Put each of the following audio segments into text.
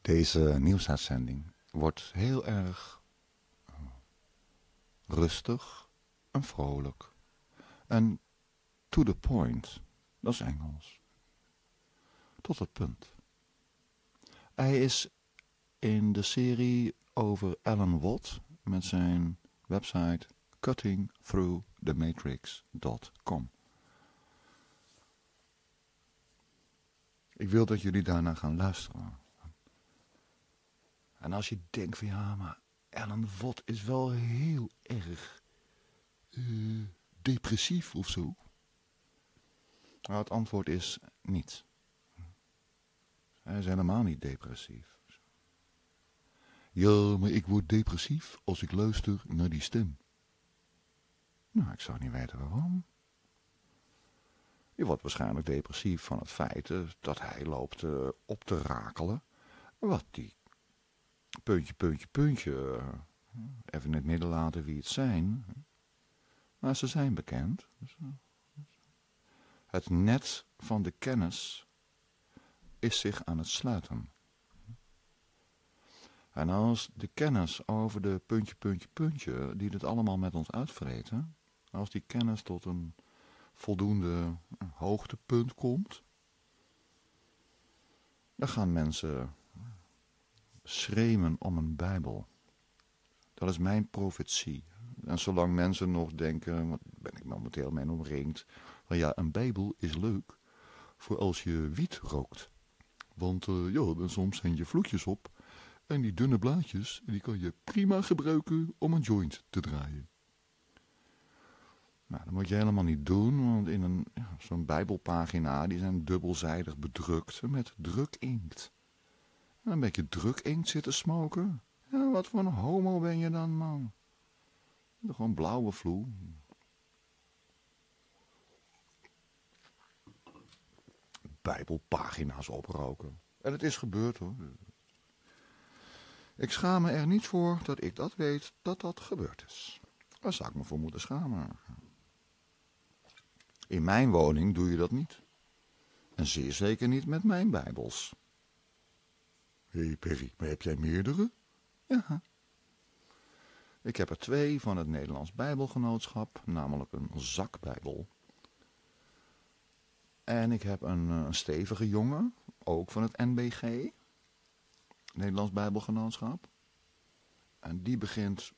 Deze nieuwsuitzending wordt heel erg eh, rustig en vrolijk. En to the point, dat is Engels. Tot het punt. Hij is in de serie over Alan Watt met zijn website cuttingthroughthematrix.com. Ik wil dat jullie daarna gaan luisteren. En als je denkt van ja, maar Alan Watt is wel heel erg uh, depressief of zo. Nou, het antwoord is niet. Hij is helemaal niet depressief. Ja, maar ik word depressief als ik luister naar die stem. Nou, ik zou niet weten waarom. Je wordt waarschijnlijk depressief van het feit dat hij loopt uh, op te rakelen. Wat die puntje, puntje, puntje. Even in het midden laten wie het zijn. Maar ze zijn bekend. Het net van de kennis is zich aan het sluiten. En als de kennis over de puntje, puntje, puntje, die dit allemaal met ons uitvreten, als die kennis tot een voldoende hoogtepunt komt, dan gaan mensen schreeuwen om een Bijbel. Dat is mijn profetie. En zolang mensen nog denken, wat ben ik momenteel mee omringd, ja, een Bijbel is leuk voor als je wiet rookt. Want uh, ja, dan soms zijn je vloekjes op en die dunne blaadjes, die kan je prima gebruiken om een joint te draaien. Nou, dat moet je helemaal niet doen, want in een, ja, zo'n bijbelpagina, die zijn dubbelzijdig bedrukt met drukinkt. En een beetje drukinkt zitten smoken. Ja, wat voor een homo ben je dan, man? Gewoon blauwe vloer. Bijbelpagina's oproken. En het is gebeurd hoor. Ik schaam me er niet voor dat ik dat weet dat dat gebeurd is. Waar zou ik me voor moeten schamen? In mijn woning doe je dat niet. En zeer zeker niet met mijn bijbels. Hé hey Perry, maar heb jij meerdere? Ja. Ik heb er twee van het Nederlands Bijbelgenootschap, namelijk een zakbijbel. En ik heb een, een stevige jongen, ook van het NBG, Nederlands Bijbelgenootschap. En die begint,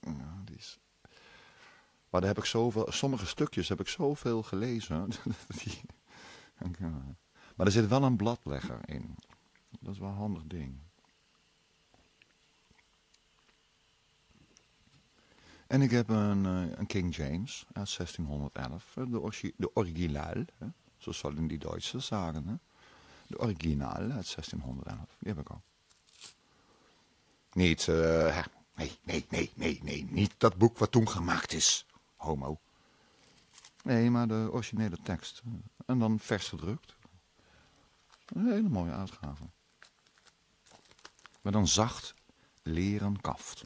ja, die is, maar daar heb ik zoveel, sommige stukjes heb ik zoveel gelezen. maar er zit wel een bladlegger in. Dat is wel een handig ding. En ik heb een, eh, een King James uit 1611. De, de originaal, zo zullen die Duitsers zeggen. Hè? De originaal uit 1611. Die heb ik ook. Niet, uh, nee, nee, nee, nee, nee. Niet dat boek wat toen gemaakt is. Homo. Nee, maar de originele tekst. En dan vers gedrukt. Een hele mooie uitgave. Met een zacht leren kaft.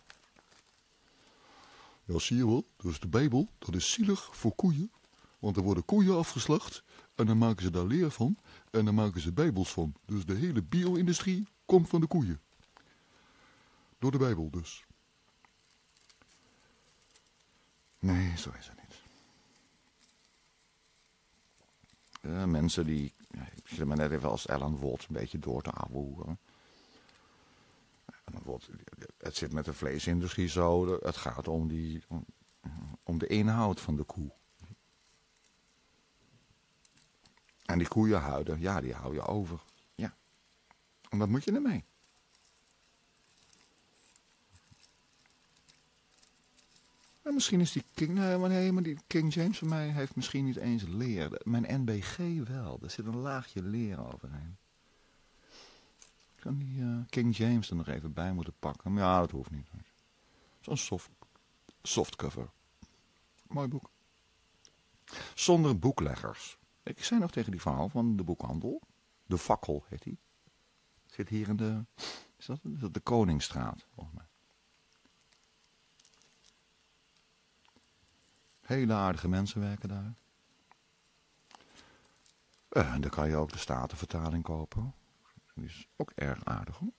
Ja, zie je wel, dus de Bijbel, dat is zielig voor koeien. Want er worden koeien afgeslacht en dan maken ze daar leer van en dan maken ze bijbels van. Dus de hele bio-industrie komt van de koeien. Door de Bijbel dus. Nee, zo is het niet. Uh, mensen die, ja, ik zit maar net even als Ellen Wolt een beetje door te Het zit met de vleesindustrie zo, het gaat om, die, om, de inhoud van de koe. En die koeienhuiden, ja, die hou je over. Ja. En wat moet je ermee? En misschien is die King, maar nee, maar die King James van mij heeft misschien niet eens leer. Mijn NBG wel, er zit een laagje leer overheen. Kan die uh, King James er nog even bij moeten pakken. Maar ja, dat hoeft niet. Zo'n soft, softcover. Mooi boek. Zonder boekleggers. Ik zei nog tegen die verhaal van de boekhandel. De fakkel heet die. Zit hier in de, is dat, is dat de Koningsstraat, volgens mij. Hele aardige mensen werken daar. En dan kan je ook de Statenvertaling kopen. Die is ook erg aardig hoor.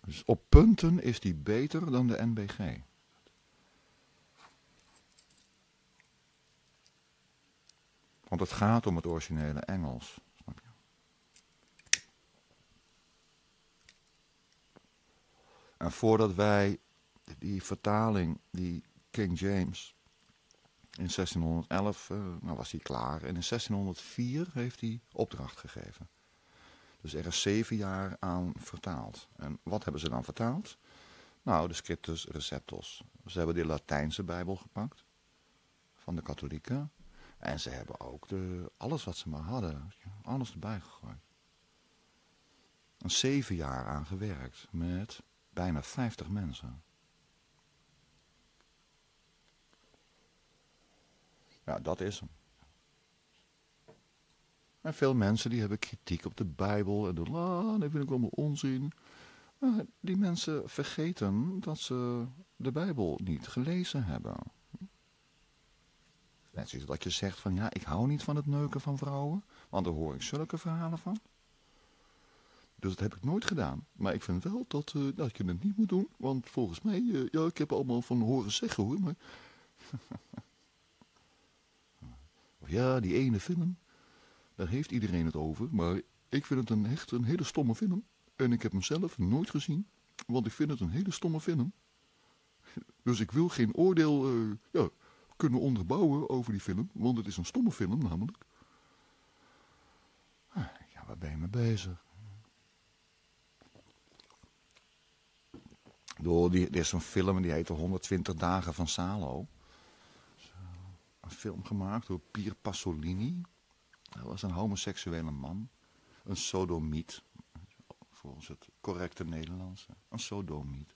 Dus op punten is die beter dan de NBG. Want het gaat om het originele Engels. Snap je? En voordat wij die vertaling, die King James, in 1611 uh, nou was hij klaar. En in 1604 heeft hij opdracht gegeven. Dus er is zeven jaar aan vertaald. En wat hebben ze dan vertaald? Nou, de Scriptus Receptus. Ze hebben de Latijnse Bijbel gepakt. Van de katholieken. En ze hebben ook de, alles wat ze maar hadden. Alles erbij gegooid. Een zeven jaar aan gewerkt. Met bijna 50 mensen. Ja, dat is hem. En veel mensen die hebben kritiek op de Bijbel en doen, ah, dat vind ik allemaal onzin. Die mensen vergeten dat ze de Bijbel niet gelezen hebben. Net zoals dat je zegt van, ja, ik hou niet van het neuken van vrouwen, want daar hoor ik zulke verhalen van. Dus dat heb ik nooit gedaan. Maar ik vind wel dat, uh, dat je het niet moet doen, want volgens mij, uh, ja, ik heb allemaal van horen zeggen hoor, maar... ja, die ene film, daar heeft iedereen het over, maar ik vind het een, echt een hele stomme film. En ik heb hem zelf nooit gezien, want ik vind het een hele stomme film. Dus ik wil geen oordeel uh, ja, kunnen onderbouwen over die film, want het is een stomme film namelijk. Ah, ja, waar ben je mee bezig? Door die, er is een film die heet de 120 dagen van Salo. Een film gemaakt door Pier Pasolini. Hij was een homoseksuele man. Een sodomiet. Volgens het correcte Nederlands. Een sodomiet.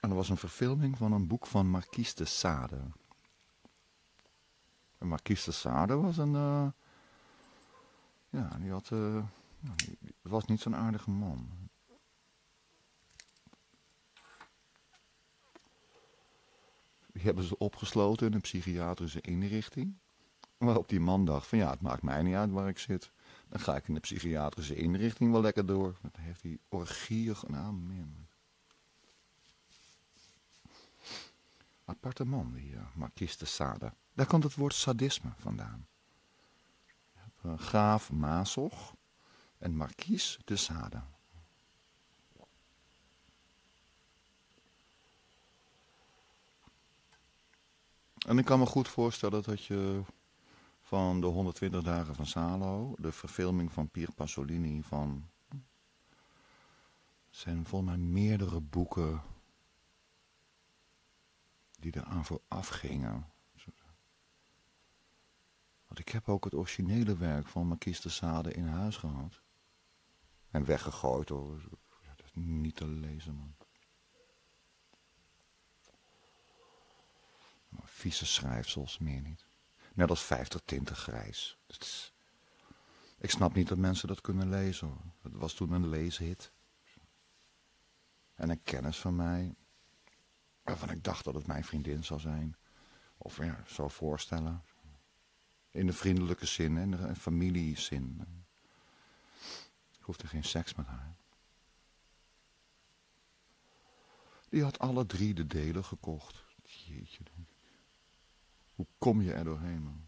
En er was een verfilming van een boek van Marquise de Sade. En Marquise de Sade was een... Uh, ja, die had... Die was niet zo'n aardige man. Die hebben ze opgesloten in een psychiatrische inrichting. Waarop die man dacht van ja, het maakt mij niet uit waar ik zit. Dan ga ik in de psychiatrische inrichting wel lekker door. Dan heeft hij orgieën gedaan. Man. Aparte man, die uh, Marquis de Sade. Daar komt het woord sadisme vandaan. Uh, Graaf Mazog en Marquis de Sade. En ik kan me goed voorstellen dat je van de 120 dagen van Salo, de verfilming van Pier Pasolini van... zijn volgens mij meerdere boeken die eraan vooraf gingen. Want ik heb ook het originele werk van Marquise de Sade in huis gehad. En weggegooid hoor. Dat is niet te lezen man. Vieze schrijfsels, meer niet. Net als 50 tinten grijs. Ik snap niet dat mensen dat kunnen lezen. Hoor. Het was toen een leeshit. En een kennis van mij, waarvan ik dacht dat het mijn vriendin zou zijn. Of ja, zou voorstellen. In de vriendelijke zin, in de familiezin. Ik hoefde geen seks met haar. Die had alle drie de delen gekocht. Jeetje. Hoe kom je er doorheen, man?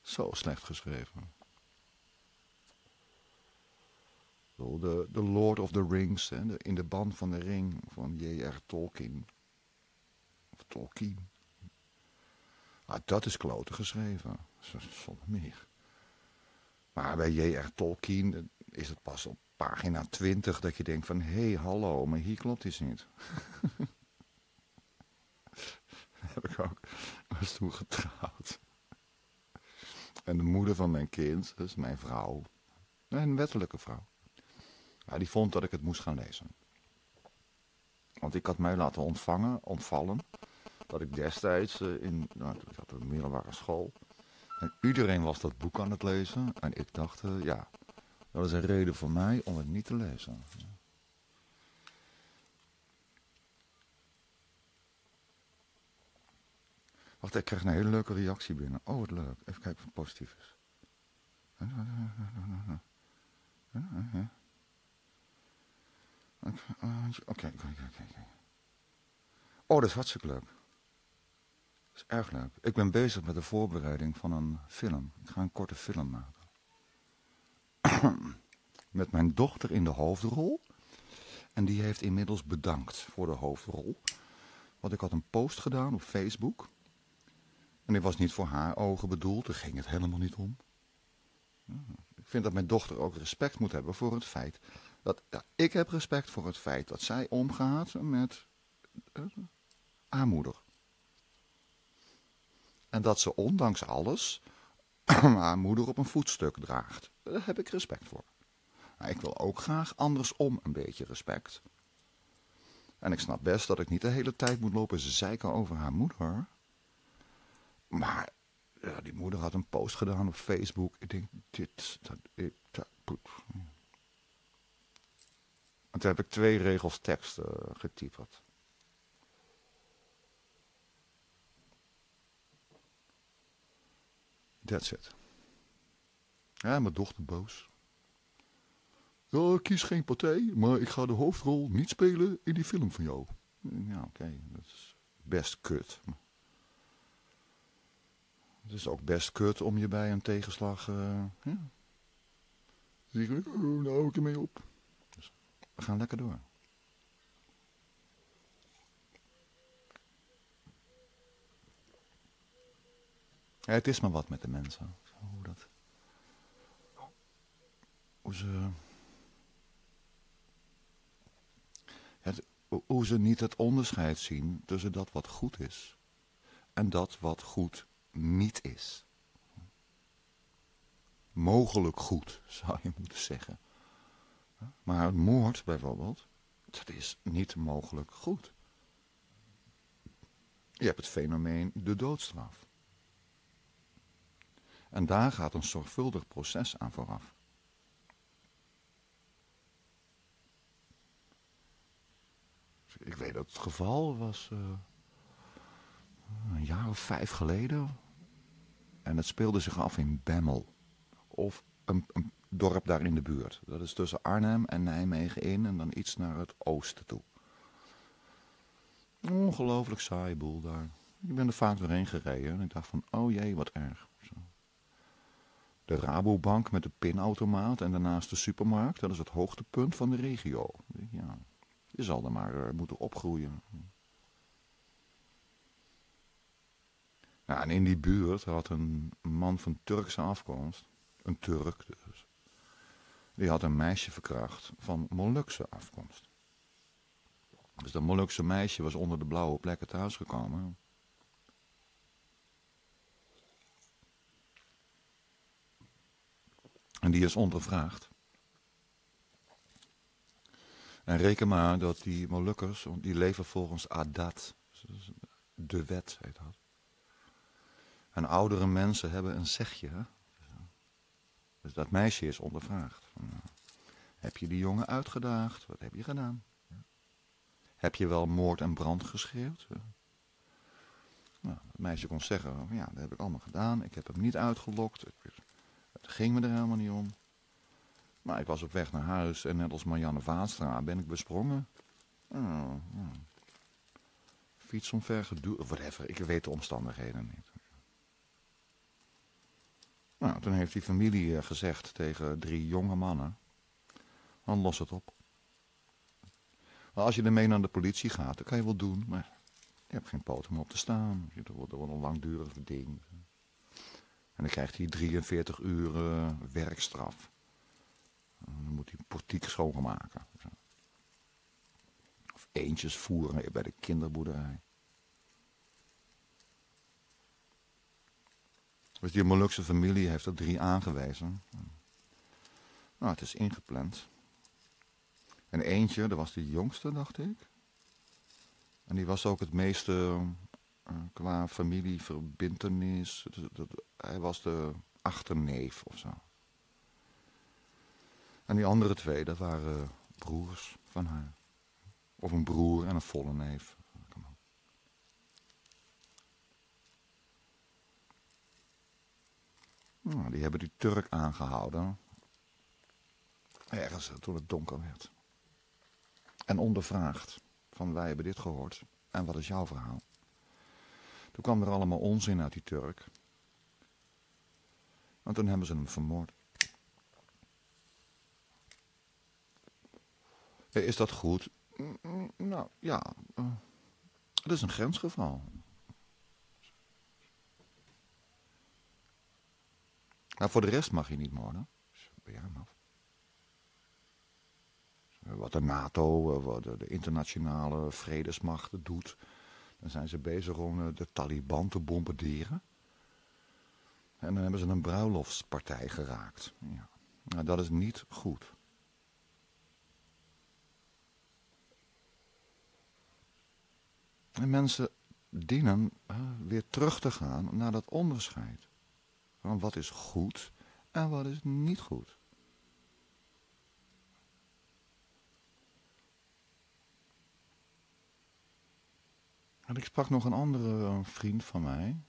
Zo slecht geschreven. De, de Lord of the Rings, hè, in de band van de ring van J.R. Tolkien. Of Tolkien. Ah, dat is klote geschreven. Zonder meer. Maar bij J.R. Tolkien is het pas op pagina 20 dat je denkt van... hé, hey, hallo, maar hier klopt iets niet. heb ik ook. was toen getrouwd. En de moeder van mijn kind, dus mijn vrouw, een wettelijke vrouw, die vond dat ik het moest gaan lezen. Want ik had mij laten ontvangen, ontvallen, dat ik destijds uh, in, nou, ik had een middelbare school, en iedereen was dat boek aan het lezen. En ik dacht, uh, ja, dat is een reden voor mij om het niet te lezen. Wacht, ik krijg een hele leuke reactie binnen. Oh, wat leuk. Even kijken of het positief is. Oké, oké, oké. Oh, dat is hartstikke leuk. Dat is erg leuk. Ik ben bezig met de voorbereiding van een film. Ik ga een korte film maken. met mijn dochter in de hoofdrol. En die heeft inmiddels bedankt voor de hoofdrol. Want ik had een post gedaan op Facebook. En dit was niet voor haar ogen bedoeld. Daar ging het helemaal niet om. Ik vind dat mijn dochter ook respect moet hebben voor het feit... Dat, ja, ik heb respect voor het feit dat zij omgaat met uh, haar moeder. En dat ze ondanks alles haar moeder op een voetstuk draagt. Daar heb ik respect voor. Maar ik wil ook graag andersom een beetje respect. En ik snap best dat ik niet de hele tijd moet lopen zeiken over haar moeder. Maar ja, die moeder had een post gedaan op Facebook. Ik denk, dit, dat, ik, dat, En toen heb ik twee regels tekst uh, getyperd. That's it. Ja, mijn dochter boos. Ja, ik kies geen partij, maar ik ga de hoofdrol niet spelen in die film van jou. Ja, oké, dat is best kut. Het is ook best kut om je bij een tegenslag... Uh, ja. Dus ik, oh, nou hou ik ermee op. Dus we gaan lekker door. Het is maar wat met de mensen. Hoe dat... Hoe ze... Het, hoe ze niet het onderscheid zien tussen dat wat goed is en dat wat goed niet is. Mogelijk goed, zou je moeten zeggen. Maar moord bijvoorbeeld, dat is niet mogelijk goed. Je hebt het fenomeen de doodstraf. En daar gaat een zorgvuldig proces aan vooraf. Ik weet dat het geval was uh, een jaar of vijf geleden. En het speelde zich af in Bemmel. Of een, dorp daar in de buurt. Dat is tussen Arnhem en Nijmegen in en dan iets naar het oosten toe. Ongelooflijk saaie boel daar. Ik ben er vaak doorheen gereden en ik dacht van, oh jee, wat erg. Zo. De Rabobank met de pinautomaat en daarnaast de supermarkt, dat is het hoogtepunt van de regio. Ja, je zal er maar uh, moeten opgroeien. Nou, en in die buurt had een man van Turkse afkomst, een Turk dus, die had een meisje verkracht van Molukse afkomst. Dus dat Molukse meisje was onder de blauwe plekken thuisgekomen. En die is ondervraagd. En reken maar dat die Molukkers, die leven volgens Adat, de wet heet dat. En oudere mensen hebben een zegje. Hè? Dus dat meisje is ondervraagd. Heb je die jongen uitgedaagd? Wat heb je gedaan? Heb je wel moord en brand geschreeuwd? Nou, het meisje kon zeggen, ja, dat heb ik allemaal gedaan. Ik heb hem niet uitgelokt. Het ging me er helemaal niet om. Maar ik was op weg naar huis en net als Marianne Vaatstra ben ik besprongen. Oh, oh. Fiets omvergeduwd, whatever, ik weet de omstandigheden niet. Nou, toen heeft die familie eh, gezegd tegen drie jonge mannen, dan los het op. Als je ermee naar de politie gaat, dan kan je wel doen, maar je hebt geen poot om op te staan. Dat wordt, een langdurig ding. En dan krijgt hij 43 uur werkstraf. Dan moet hij portiek schoonmaken. Of eentjes voeren bij de kinderboerderij. Dus die Molukse familie heeft er drie aangewezen. Nou, het is ingepland. En eentje, dat was de jongste, dacht ik. En die was ook het meeste uh, qua familieverbintenis. Hij was de achterneef of zo. En die andere twee, dat waren broers van haar. Of een broer en een volle neef. Nou, die hebben die Turk aangehouden. Ergens toen het donker werd. En ondervraagd. Van wij hebben dit gehoord. En wat is jouw verhaal? Toen kwam er allemaal onzin uit die Turk. En toen hebben ze hem vermoord. Is dat goed? Nou, ja. Het is een grensgeval. Maar voor de rest mag je niet moorden. Wat de NATO, wat de internationale vredesmacht doet. Dan zijn ze bezig om eh, de Taliban te bombarderen. En dan hebben ze een bruiloftspartij geraakt. Ja. Nou, dat is niet goed. En mensen dienen uh, weer terug te gaan naar dat onderscheid. Van wat is goed en wat is niet goed. En ik sprak nog een andere vriend van mij.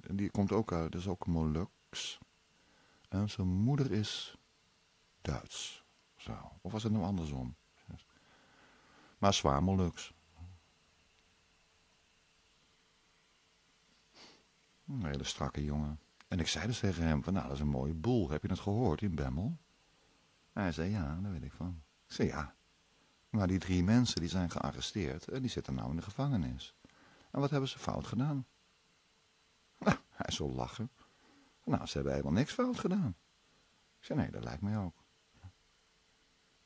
Die komt ook uit, dat is ook Molux. En zijn moeder is Duits. Zo. Of was het nou andersom? Maar zwaar Molux. Een hele strakke jongen. En ik zei dus tegen hem van, nou, dat is een mooie boel. Heb je het gehoord in Bemmel? Hij zei, ja, daar weet ik van. Ik zei, ja. Maar die drie mensen die zijn gearresteerd en die zitten nou in de gevangenis. En wat hebben ze fout gedaan? Nou, hij zal lachen. Nou, ze hebben helemaal niks fout gedaan. Ik zei, nee, dat lijkt mij ook.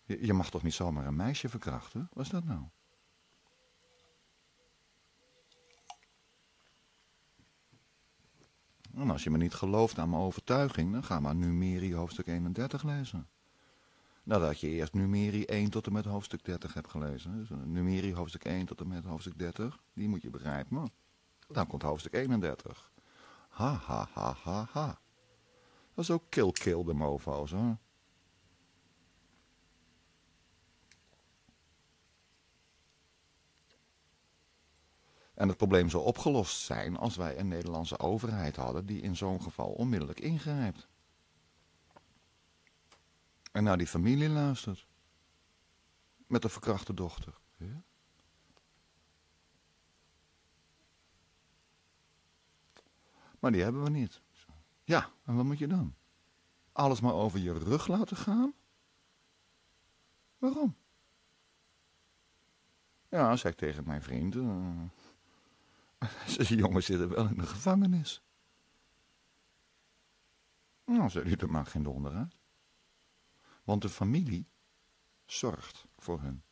Je, je mag toch niet zomaar een meisje verkrachten? Wat is dat nou? En als je me niet gelooft aan mijn overtuiging, dan ga maar Numeri hoofdstuk 31 lezen. Nadat je eerst Numeri 1 tot en met hoofdstuk 30 hebt gelezen. Dus Numeri hoofdstuk 1 tot en met hoofdstuk 30, die moet je begrijpen. Dan komt hoofdstuk 31. Ha, ha, ha, ha, ha. Dat is ook kill, kill de mofo's, hè. En het probleem zou opgelost zijn als wij een Nederlandse overheid hadden die in zo'n geval onmiddellijk ingrijpt. En naar die familie luistert. Met de verkrachte dochter. Ja? Maar die hebben we niet. Ja, en wat moet je dan? Alles maar over je rug laten gaan? Waarom? Ja, zei ik tegen mijn vriend. Uh, Ze jongens zitten wel in de gevangenis. Nou, zei hij, er maakt geen donder uit. Want de familie zorgt voor hun.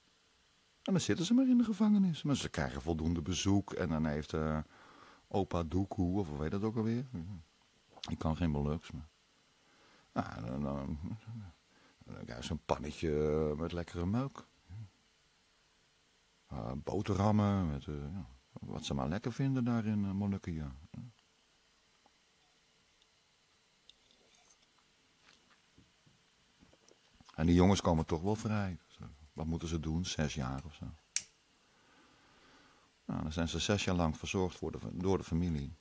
En dan zitten ze maar in de gevangenis. Maar ze krijgen voldoende bezoek. En dan heeft uh, opa Doekoe, of hoe weet dat ook alweer. Ik kan geen beluks, maar... Nou, dan, dan, zo'n pannetje met lekkere melk. Uh, boterhammen met... Uh, ja. Wat ze maar lekker vinden daar in uh, Molukken, En die jongens komen toch wel vrij. Wat moeten ze doen? Zes jaar of zo. Nou, dan zijn ze zes jaar lang verzorgd door de familie.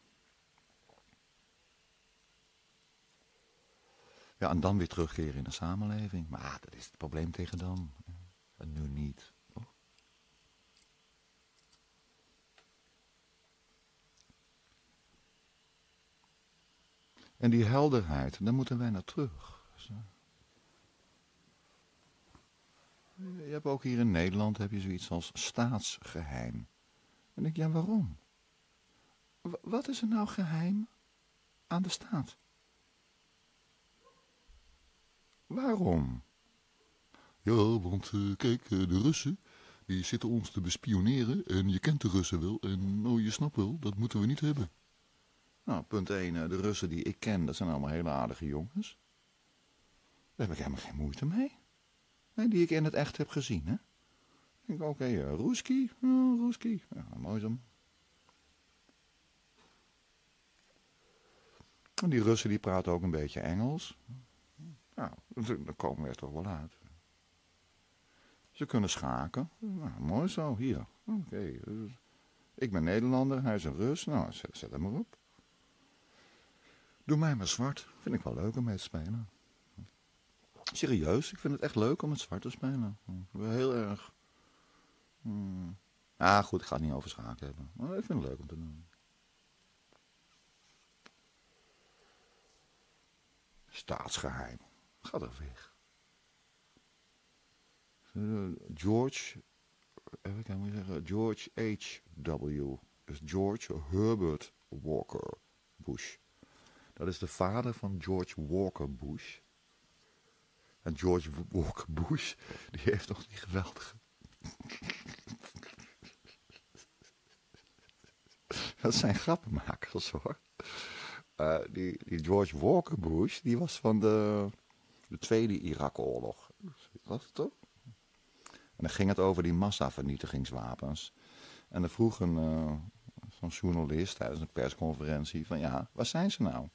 Ja, en dan weer terugkeren in de samenleving. Maar dat is het probleem tegen dan. En nu niet. En die helderheid, daar moeten wij naar terug. Je hebt ook hier in Nederland heb je zoiets als staatsgeheim. En ik, ja, waarom? wat is er nou geheim aan de staat? Waarom? Ja, want uh, kijk, uh, de Russen, die zitten ons te bespioneren en je kent de Russen wel en oh, je snapt wel, dat moeten we niet hebben. Nou, punt 1, eh, de Russen die ik ken, dat zijn allemaal hele aardige jongens. Daar heb ik helemaal geen moeite mee. Nee, die ik in het echt heb gezien, hè. Ik denk, oké, okay, uh, Roeski, oh, Roeski, ja, mooi zo. En die Russen die praten ook een beetje Engels. Nou, dan komen we er toch wel uit. Ze kunnen schaken. Nou, mooi zo, hier. Oké, ik ben Nederlander, hij is een Rus. Nou, zet, zet hem maar op. Doe mij maar zwart. Vind ik wel leuk om mee te spelen. Serieus, ik vind het echt leuk om met zwart te spelen. Heel erg. Hmm. Ah, goed, ik ga het niet over schaken hebben. Maar ik vind het leuk om te doen. Staatsgeheim. Ga er weg. Eh, George, even kan ik zeggen, George H.W. Dus George Herbert Walker Bush. Dat is de vader van George Walker Bush. En George Walker Bush, die heeft nog die geweldige... Dat zijn grappenmakers hoor. Uh, die, die George Walker Bush, die was van de, de Tweede Irak-oorlog. Was het toch? En dan ging het over die massavernietigingswapens. En dan vroeg een, zo'n journalist tijdens een persconferentie van ja, waar zijn ze nou?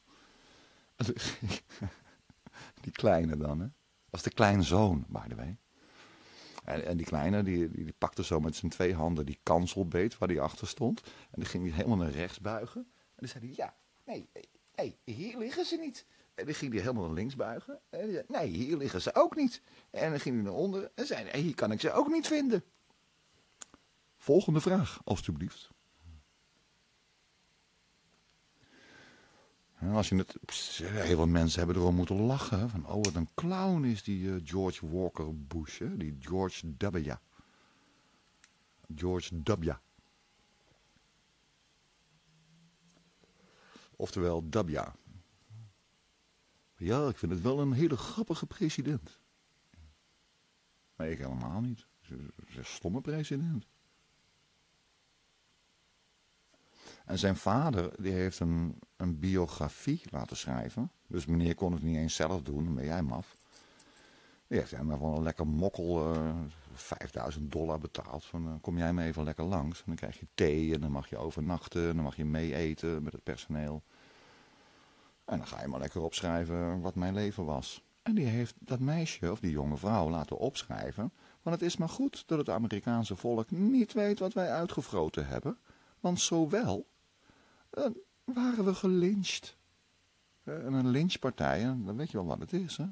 die kleine dan, hè? Was de kleine zoon, by the way. En, en die kleine, die, die, pakte zo met zijn twee handen die kanselbeet waar die achter stond. En die ging hij helemaal naar rechts buigen. En dan zei hij, ja, nee, nee, hier liggen ze niet. En dan ging hij helemaal naar links buigen. En zei, nee, hier liggen ze ook niet. En dan ging hij naar onder en zei, hier kan ik ze ook niet vinden. Volgende vraag, alstublieft. Als je het, heel veel mensen hebben erom moeten lachen. Van, oh, wat een clown is die uh, George Walker Bush. Hè? Die George W. George W. Oftewel W. Ja, ik vind het wel een hele grappige president. Nee, ik helemaal niet. Is een stomme president. En zijn vader die heeft een, een biografie laten schrijven. Dus meneer kon het niet eens zelf doen, ben jij maf. Die heeft hem van een lekker mokkel uh, eh, 5000 dollar betaald. Van, uh, kom jij maar even lekker langs. En dan krijg je thee en dan mag je overnachten. En dan mag je mee eten met het personeel. En dan ga je maar lekker opschrijven wat mijn leven was. En die heeft dat meisje of die jonge vrouw laten opschrijven. Want het is maar goed dat het Amerikaanse volk niet weet wat wij uitgefroten hebben. Want zowel dan waren we gelyncht. En een lynchpartij, dan weet je wel wat het is. Hè?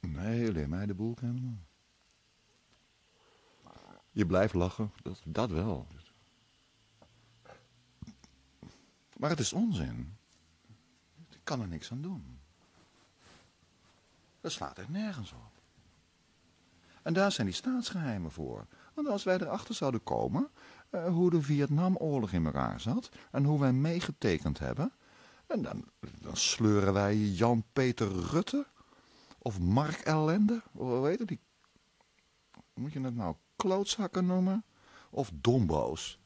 Nee, leer mij de boel kennen. Je blijft lachen, dat, dat wel. Maar het is onzin. Ik kan er niks aan doen. Dat slaat echt nergens op. En daar zijn die staatsgeheimen voor. Want als wij erachter zouden komen uh, hoe de Vietnamoorlog in elkaar zat en hoe wij meegetekend hebben, en dan, dan sleuren wij Jan-Peter Rutte of Mark Ellende, hoe heet het die? Moet je het nou klootzakken noemen? Of dombo's?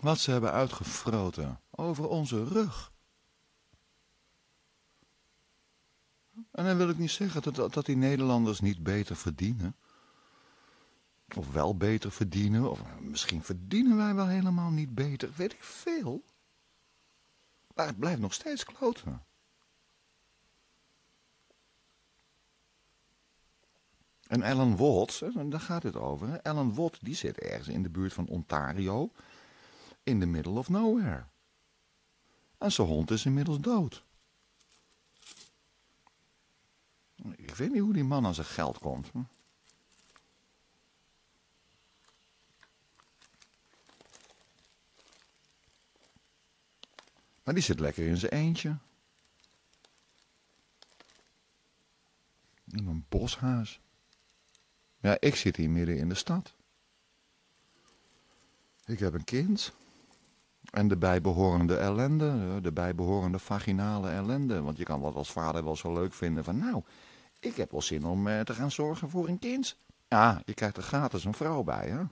Wat ze hebben uitgefroten over onze rug. En dan wil ik niet zeggen dat, dat die Nederlanders niet beter verdienen. Of wel beter verdienen. Of misschien verdienen wij wel helemaal niet beter. Weet ik veel. Maar het blijft nog steeds kloten. En Ellen Watt, daar gaat het over. Ellen Watt die zit ergens in de buurt van Ontario. In the middle of nowhere. En zijn hond is inmiddels dood. Ik weet niet hoe die man aan zijn geld komt. Maar die zit lekker in zijn eentje. In een boshuis. Ja, ik zit hier midden in de stad. Ik heb een kind. En de bijbehorende ellende, de bijbehorende vaginale ellende. Want je kan wat als vader wel zo leuk vinden van... nou, ik heb wel zin om uh, te gaan zorgen voor een kind. Ja, je krijgt er gratis een vrouw bij, hè. Dat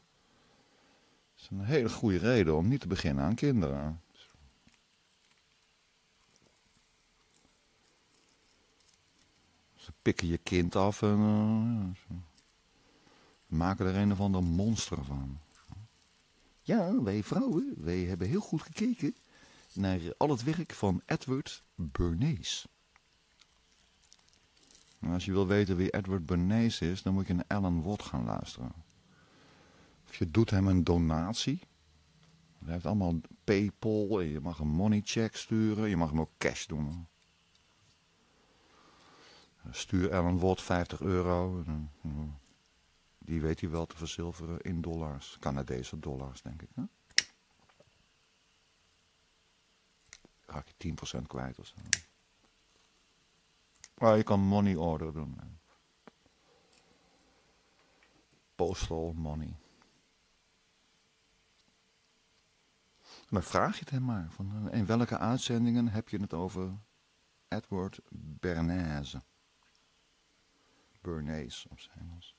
is een hele goede reden om niet te beginnen aan kinderen. Ze pikken je kind af en uh, maken er een of ander monster van. Ja, wij vrouwen, wij hebben heel goed gekeken naar al het werk van Edward Bernays. En als je wil weten wie Edward Bernays is, dan moet je naar Alan Watt gaan luisteren. Of je doet hem een donatie. Hij heeft allemaal Paypal je mag een money check sturen. Je mag hem ook cash doen. Stuur Alan Watt 50 euro. Die weet hij wel te verzilveren in dollars. Canadese dollars, denk ik. Hè? Raak je 10% kwijt of zo. Maar je kan money order doen. Postal money. dan vraag je het hem maar. Van, in welke uitzendingen heb je het over Edward Bernays? Bernays op zijn Engels.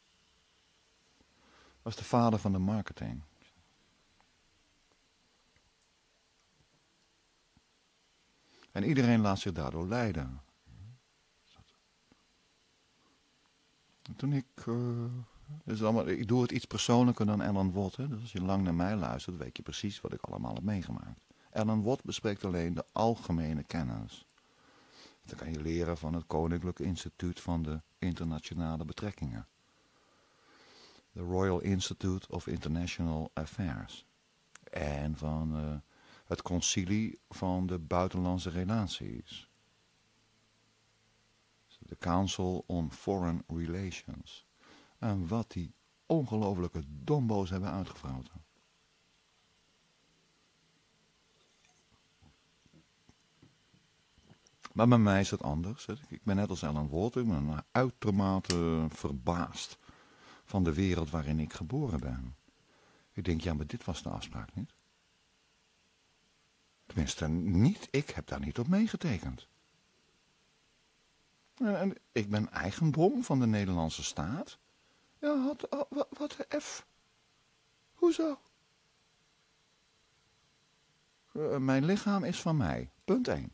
Was de vader van de marketing. En iedereen laat zich daardoor leiden. Toen ik... Uh, dus allemaal, ik doe het iets persoonlijker dan Ellen Watt. Hè? Dus als je lang naar mij luistert, weet je precies wat ik allemaal heb meegemaakt. Ellen Watt bespreekt alleen de algemene kennis. Dat kan je leren van het Koninklijk Instituut van de Internationale Betrekkingen. De Royal Institute of International Affairs. En van uh, het Concilie van de Buitenlandse Relaties. De Council on Foreign Relations. En wat die ongelofelijke dombo's hebben uitgevroten. Maar bij mij is het anders. Ik ben net als Alan Walter, ik ben uitermate verbaasd van de wereld waarin ik geboren ben. Ik denk, ja, maar dit was de afspraak niet. Tenminste, niet, ik heb daar niet op meegetekend. En ik ben eigendom van de Nederlandse staat. Ja, wat, wat, wat F? Hoezo? Uh, mijn lichaam is van mij. Punt 1.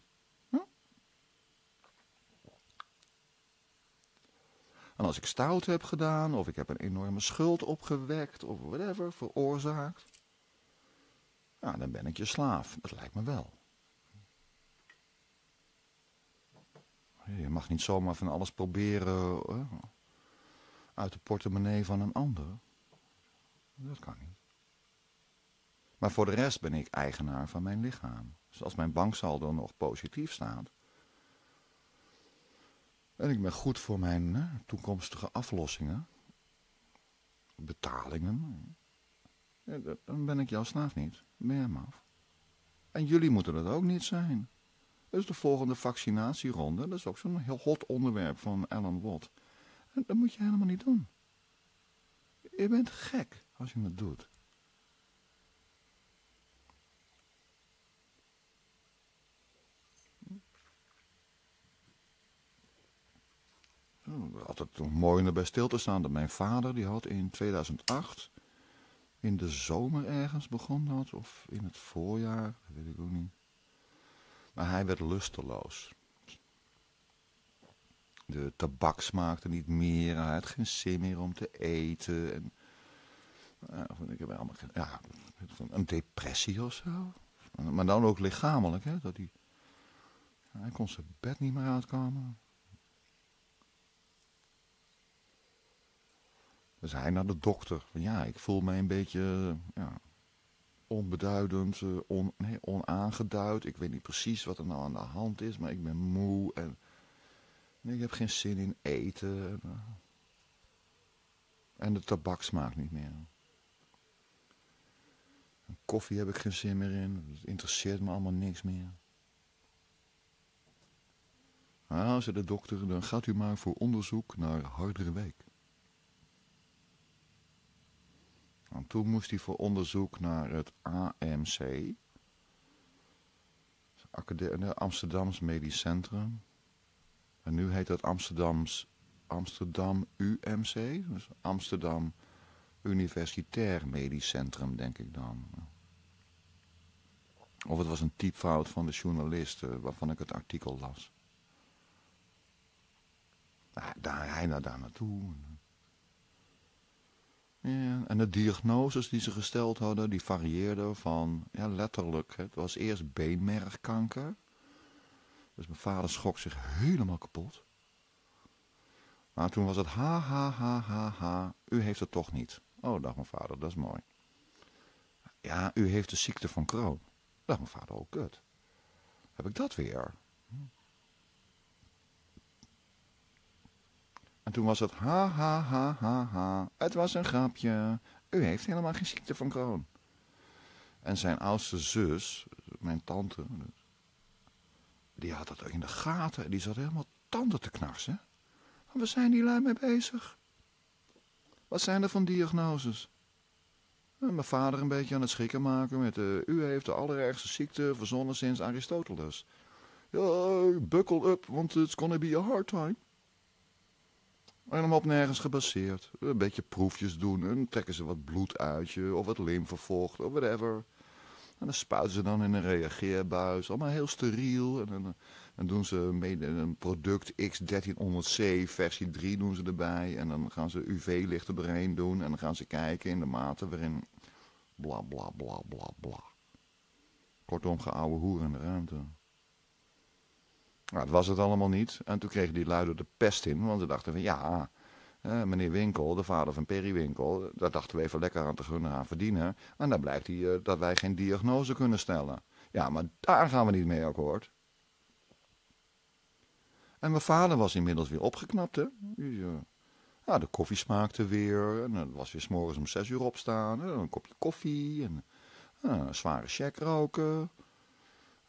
En als ik stout heb gedaan, of ik heb een enorme schuld opgewekt, of whatever, veroorzaakt, ja, dan ben ik je slaaf. Dat lijkt me wel. Je mag niet zomaar van alles proberen uit de portemonnee van een ander. Dat kan niet. Maar voor de rest ben ik eigenaar van mijn lichaam. Dus als mijn banksaldo nog positief staat, en ik ben goed voor mijn toekomstige aflossingen, betalingen, dan ben ik jouw slaaf niet. Meer af. En jullie moeten dat ook niet zijn. Dus de volgende vaccinatieronde, dat is ook zo'n heel hot onderwerp van Alan Watt. En dat moet je helemaal niet doen. Je bent gek als je het doet. altijd mooi om erbij stil te staan dat mijn vader, die had in 2008, in de zomer ergens begonnen had, of in het voorjaar, dat weet ik ook niet. Maar hij werd lusteloos. De tabak smaakte niet meer, hij had geen zin meer om te eten. En, ja, ik heb allemaal, ja, een depressie of zo. Maar dan ook lichamelijk, hè, dat hij, hij kon zijn bed niet meer uitkomen. Dus hij naar de dokter. Ja, ik voel me een beetje ja, onbeduidend, eh, on, nee, onaangeduid. Ik weet niet precies wat er nou aan de hand is, maar ik ben moe en nee, ik heb geen zin in eten. Eh. En de tabak smaakt niet meer. Koffie heb ik geen zin meer in. Het interesseert me allemaal niks meer. Nou, zei de dokter, dan gaat u maar voor onderzoek naar Harderwijk. En toen moest hij voor onderzoek naar het AMC, Amsterdams Medisch Centrum. En nu heet het Amsterdams, Amsterdam UMC, dus Amsterdam Universitair Medisch Centrum, denk ik dan. Of het was een typfout van de journalist eh, waarvan ik het artikel las. Nou, daar, hij naar daar naartoe. Ja, en de diagnoses die ze gesteld hadden, die varieerden van, ja letterlijk, het was eerst beenmergkanker. Dus mijn vader schrok zich helemaal kapot. Maar toen was het ha, ha, ha, ha, ha. U heeft het toch niet. Oh, dacht mijn vader, dat is mooi. Ja, u heeft de ziekte van Crohn. Dacht mijn vader, oh kut. Heb ik dat weer? En toen was het ha, ha, ha, ha, ha. Het was een grapje. U heeft helemaal geen ziekte van Crohn. En zijn oudste zus, mijn tante, die had dat in de gaten. En die zat helemaal tanden te knarsen. Waar zijn die lui mee bezig? Wat zijn er van diagnoses? Mijn vader een beetje aan het schrikken maken met... Uh, u heeft de allerergste ziekte verzonnen sinds Aristoteles. Ja, buckle up, want it's gonna be a hard time. En hem op nergens gebaseerd. Een beetje proefjes doen. En trekken ze wat bloed uit je. Of wat lymfevocht. Of whatever. En dan spuiten ze dan in een reageerbuis. Allemaal heel steriel. En dan, doen ze mee, een product X1300C versie 3 doen ze erbij. En dan gaan ze UV-lichten doorheen doen. En dan gaan ze kijken in de mate waarin... Bla bla bla bla bla. Kortom, geouwe hoer in de ruimte. Nou, dat was het allemaal niet. En toen kregen die luider de pest in, want ze dachten van ja, eh, meneer Winkel, de vader van Perry Winkel, daar dachten we even lekker aan te gunnen aan verdienen. En dan blijkt hij uh, dat wij geen diagnose kunnen stellen. Ja, maar daar gaan we niet mee akkoord. En mijn vader was inmiddels weer opgeknapt, hè. Uh, ja, de koffie smaakte weer. En dan was weer s'morgens om zes uur opstaan. En een kopje koffie. En een zware check roken.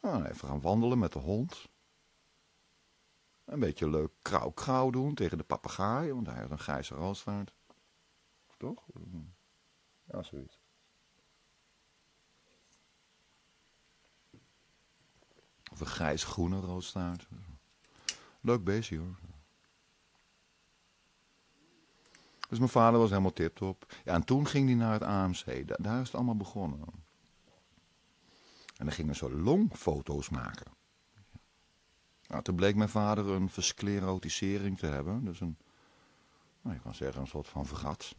even gaan wandelen met de hond. Een beetje leuk krauw-krauw doen tegen de papegaai, want hij had een grijze roodstaart. Toch? Ja, zoiets. Of een grijs-groene roodstaart. Leuk beestje hoor. Dus mijn vader was helemaal tip-top. Ja, en toen ging hij naar het AMC. Daar, is het allemaal begonnen. En dan gingen ze longfoto's maken. Nou, toen bleek mijn vader een versklerotisering te hebben. Dus een, nou, je kan zeggen een soort van vergat.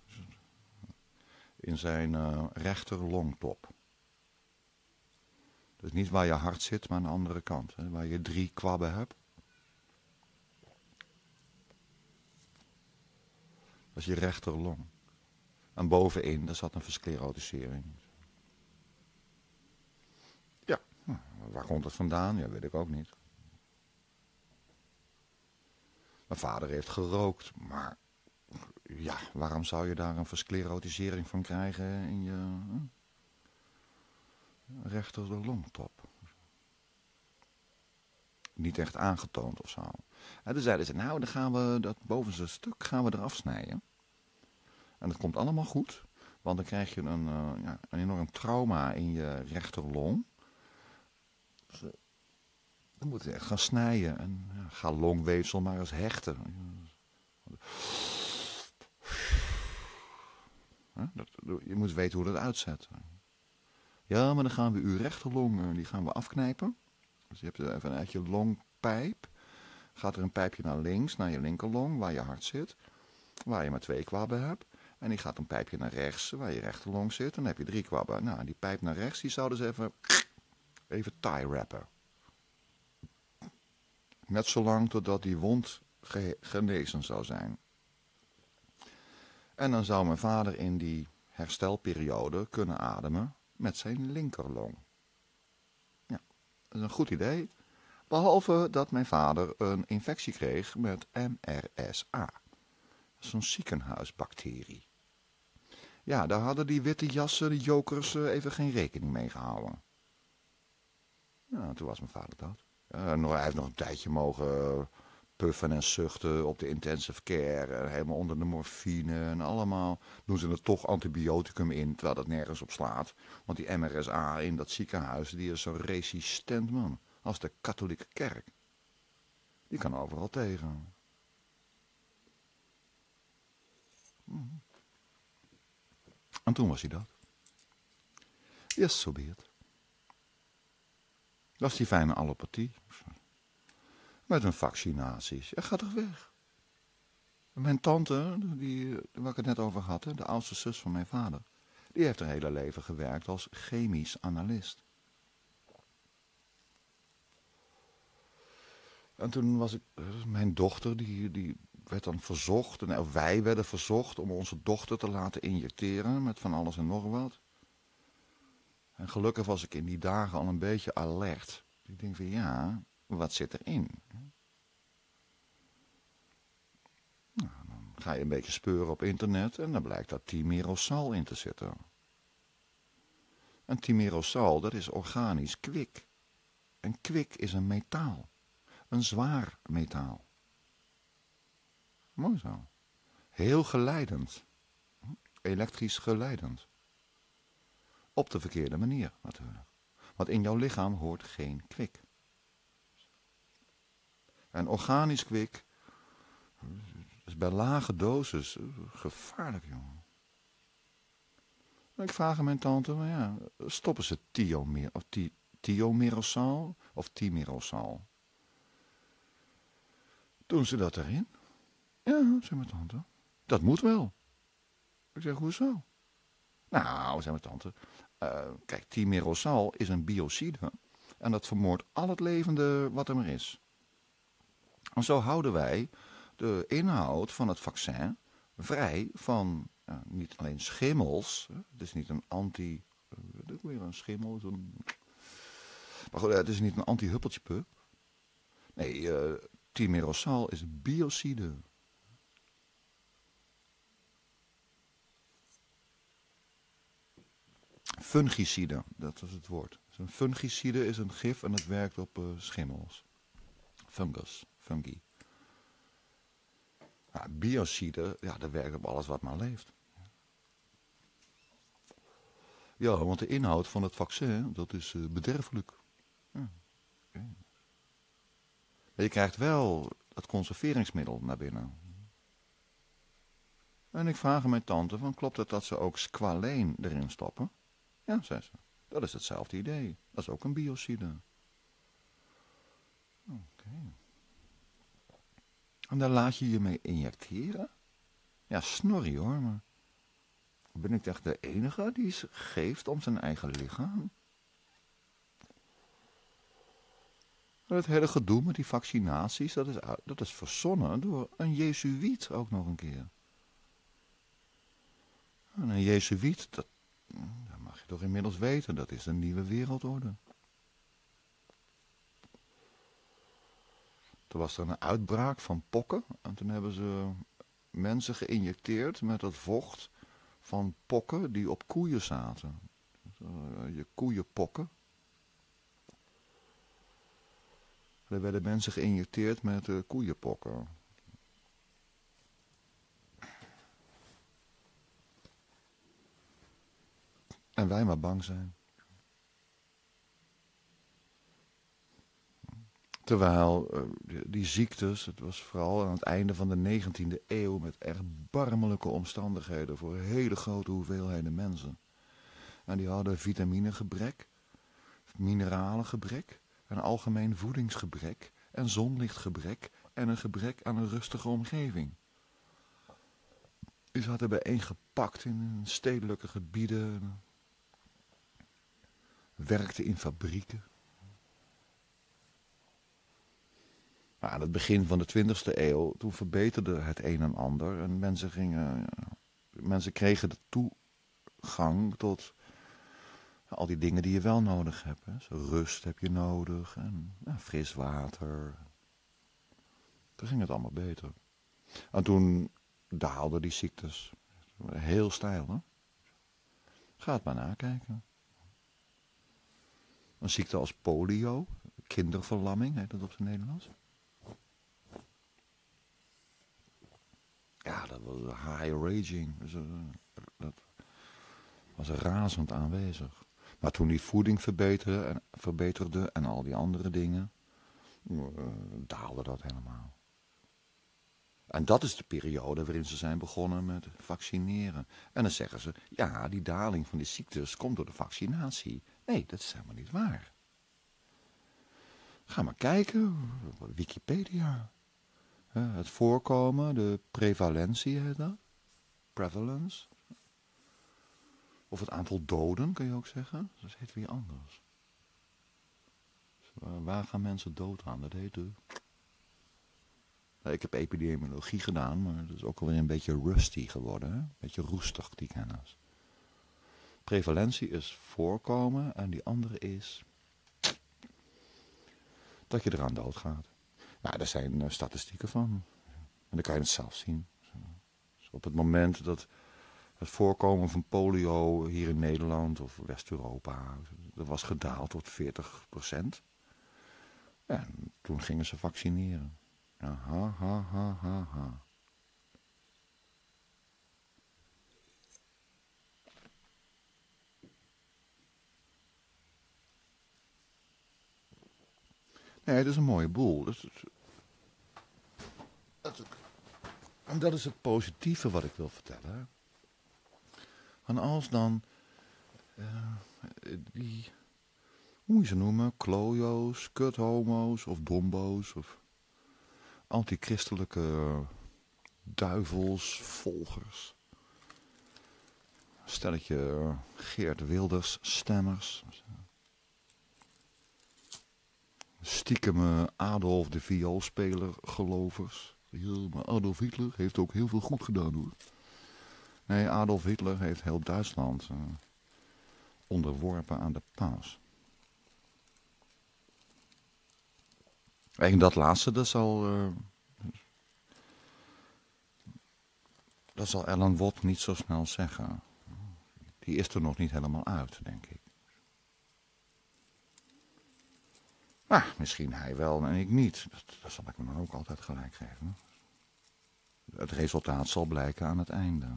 In zijn uh, rechter longtop. Dus niet waar je hart zit, maar aan de andere kant. Hè, waar je drie kwabben hebt. Dat is je rechterlong. En bovenin, daar zat een versklerotisering. Ja, nou, waar komt het vandaan? Ja, weet ik ook niet. Mijn vader heeft gerookt, maar ja, waarom zou je daar een versklerotisering van krijgen in je huh? rechter de longtop? Niet echt aangetoond of zo. En toen zeiden ze, nou, dan gaan we dat bovenste stuk gaan we eraf snijden. En dat komt allemaal goed, want dan krijg je een, uh, ja, een enorm trauma in je rechterlong. Dan moet je echt gaan snijden. En ja, ga longweefsel maar eens hechten. je moet weten hoe dat uitzet. Ja, maar dan gaan we uw rechterlong, eh, die gaan we afknijpen. Dus je hebt even uit je longpijp. Gaat er een pijpje naar links, naar je linkerlong, waar je hart zit. Waar je maar twee kwabben hebt. En die gaat een pijpje naar rechts, waar je rechterlong zit. Dan heb je drie kwabben. Nou, die pijp naar rechts, die zouden ze even, even tie wrappen. Net zolang totdat die wond genezen zou zijn. En dan zou mijn vader in die herstelperiode kunnen ademen met zijn linkerlong. Ja, dat is een goed idee. Behalve dat mijn vader een infectie kreeg met MRSA. Zo'n ziekenhuisbacterie. Ja, daar hadden die witte jassen, de jokers, eh, even geen rekening mee gehouden. Ja, toen was mijn vader dood. Uh, hij heeft nog een tijdje mogen puffen en zuchten op de intensive care. En helemaal onder de morfine en allemaal. Doen ze er toch antibioticum in, terwijl dat nergens op slaat. Want die MRSA in dat ziekenhuis, die is zo resistent man. Als de katholieke kerk. Die kan overal tegen. Mhm. En toen was hij dat. Yes, so be it. Dat is die fijne allopathie. Met een vaccinaties. Ja, ga toch weg. Mijn tante, die, waar ik het net over had, de oudste zus van mijn vader, die heeft haar hele leven gewerkt als chemisch analist. En toen was ik, mijn dochter, die, die werd dan verzocht, en wij werden verzocht om onze dochter te laten injecteren met van alles en nog wat. En gelukkig was ik in die dagen al een beetje alert. Ik denk van ja, wat zit erin? Nou, dan ga je een beetje speuren op internet en dan blijkt daar timerosal in te zitten. En timerosal, dat is organisch kwik. En kwik is een metaal. Een zwaar metaal. Mooi zo. Heel geleidend. Elektrisch geleidend. Op de verkeerde manier natuurlijk. Want in jouw lichaam hoort geen kwik. En organisch kwik is bij lage dosis gevaarlijk, jongen. Ik vraag aan mijn tante, maar ja, stoppen ze of thiomerosal of timerosal? Doen ze dat erin? Ja, zei mijn tante. Dat moet wel. Ik zeg, hoezo? Nou, zei mijn tante. Uh, kijk, timerosal is een biocide. En dat vermoordt al het levende wat er maar is. En zo houden wij de inhoud van het vaccin vrij van niet alleen schimmels. Het is niet een anti... Uh, weer een schimmel. Maar goed, het is niet een anti-huppeltje pup. Nee, uh, timerosal is biocide. Fungicide, dat is het woord. Dus een fungicide is een gif en het werkt op uh, schimmels. Fungus, fungi. Ja, biocide, ja, dat werkt op alles wat maar leeft. Ja, want de inhoud van het vaccin, dat is uh, bederfelijk. Je krijgt wel het conserveringsmiddel naar binnen. En ik vraag aan mijn tante, van, klopt het dat ze ook squaleen erin stoppen? Ja, zei ze. Dat is hetzelfde idee. Dat is ook een biocide. Oké. En daar laat je je mee injecteren? Ja, snorrie hoor, maar... Ben ik echt de enige die geeft om zijn eigen lichaam? Het hele gedoe met die vaccinaties, dat is, dat is verzonnen door een jezuïet ook nog een keer. En een jezuïet, dat, toch inmiddels weten, dat is de nieuwe wereldorde. Toen was er een uitbraak van pokken en toen hebben ze mensen geïnjecteerd met het vocht van pokken die op koeien zaten. Je koeien pokken. Er werden mensen geïnjecteerd met uh, koeienpokken. En wij maar bang zijn. Terwijl uh, die ziektes, het was vooral aan het einde van de 19e eeuw met erbarmelijke omstandigheden voor hele grote hoeveelheden mensen. En die hadden vitaminegebrek, mineralengebrek, een algemeen voedingsgebrek en zonlichtgebrek en een gebrek aan een rustige omgeving. Die zaten bijeengepakt in stedelijke gebieden, werkten in fabrieken. Maar aan het begin van de 20e eeuw, toen verbeterde het een en ander. En mensen, gingen, mensen kregen de toegang tot al die dingen die je wel nodig hebt. Hè. Zo rust heb je nodig en fris water. Toen ging het allemaal beter. En toen daalden die ziektes. Heel stijl, hè? Ga het maar nakijken. Een ziekte als polio, kinderverlamming, heet dat op zijn Nederlands. Ja, dat was high raging. Dus, uh, dat was razend aanwezig. Maar toen die voeding verbeterde en, verbeterde en al die andere dingen, uh, daalde dat helemaal. En dat is de periode waarin ze zijn begonnen met vaccineren. En dan zeggen ze, ja, die daling van die ziektes komt door de vaccinatie. Nee, dat is helemaal niet waar. Ga maar kijken, Wikipedia. Het voorkomen, de prevalentie heet dat. Prevalence. Of het aantal doden, kun je ook zeggen. Dat heet weer anders. Dus waar gaan mensen dood aan? Dat heet de... Nou, ik heb epidemiologie gedaan, maar dat is ook alweer een beetje rusty geworden. Een beetje roestig, die kennis. Prevalentie is voorkomen en die andere is dat je eraan doodgaat. Nou, daar zijn uh, statistieken van. En dan kan je het zelf zien. Dus op het moment dat het voorkomen van polio hier in Nederland of West-Europa, dat was gedaald tot 40 procent. Ja, toen gingen ze vaccineren. Ja, ha, ha, ha, ha, ha. Nee, dat is een mooie boel. Dat is, dat is, en dat is het positieve wat ik wil vertellen. En als dan uh, die, hoe je ze noemen, klojo's, kuthomo's of dombo's of antichristelijke duivels, volgers. Stelletje Geert Wilders stemmers. Stiekem Adolf de vioolspeler gelovers. Ja, maar Adolf Hitler heeft ook heel veel goed gedaan hoor. Nee, Adolf Hitler heeft heel Duitsland uh, onderworpen aan de paus. En dat laatste, dat zal... Uh, dat zal Ellen Watt niet zo snel zeggen. Die is er nog niet helemaal uit, denk ik. Maar misschien hij wel en ik niet. Dat, dat zal ik hem dan ook altijd gelijk geven. Het resultaat zal blijken aan het einde.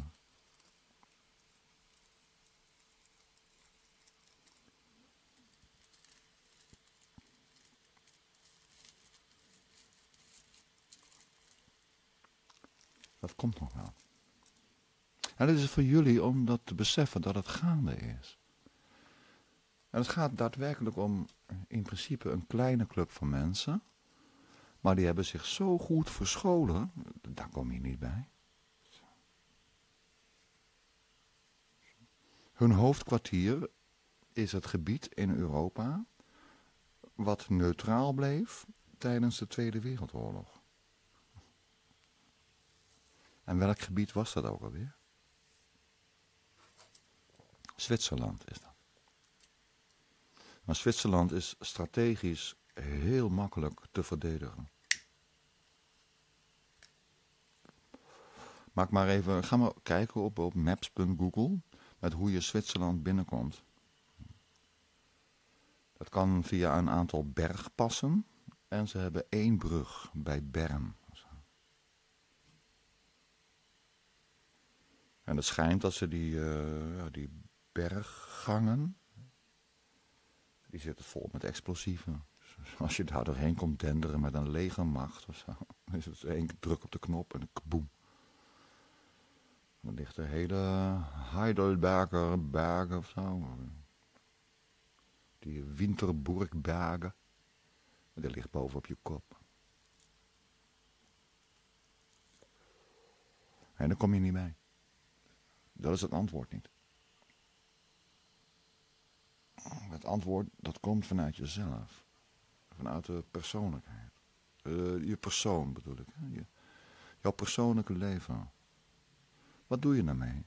Dat komt nog wel. En het is voor jullie om dat te beseffen dat het gaande is. En het gaat daadwerkelijk om in principe een kleine club van mensen. Maar die hebben zich zo goed verscholen, daar kom je niet bij. Hun hoofdkwartier is het gebied in Europa wat neutraal bleef tijdens de Tweede Wereldoorlog. En welk gebied was dat ook alweer? Zwitserland is dat. Maar Zwitserland is strategisch heel makkelijk te verdedigen. Maak maar even, ga maar kijken op, op maps.google met hoe je Zwitserland binnenkomt. Dat kan via een aantal bergpassen en ze hebben één brug bij Bern. En het schijnt dat ze die, uh, die berggangen, die zitten vol met explosieven. Als je daar doorheen komt denderen met een legermacht of zo, dan is het één druk op de knop en een kaboom. Dan ligt de hele Heidelberger bergen of zo. Die Winterburgbergen. Die ligt boven op je kop. En dan kom je niet mee. Dat is het antwoord niet. Het antwoord, dat komt vanuit jezelf. Vanuit de persoonlijkheid. Uh, je persoon bedoel ik. Je, jouw persoonlijke leven. Wat doe je daarmee?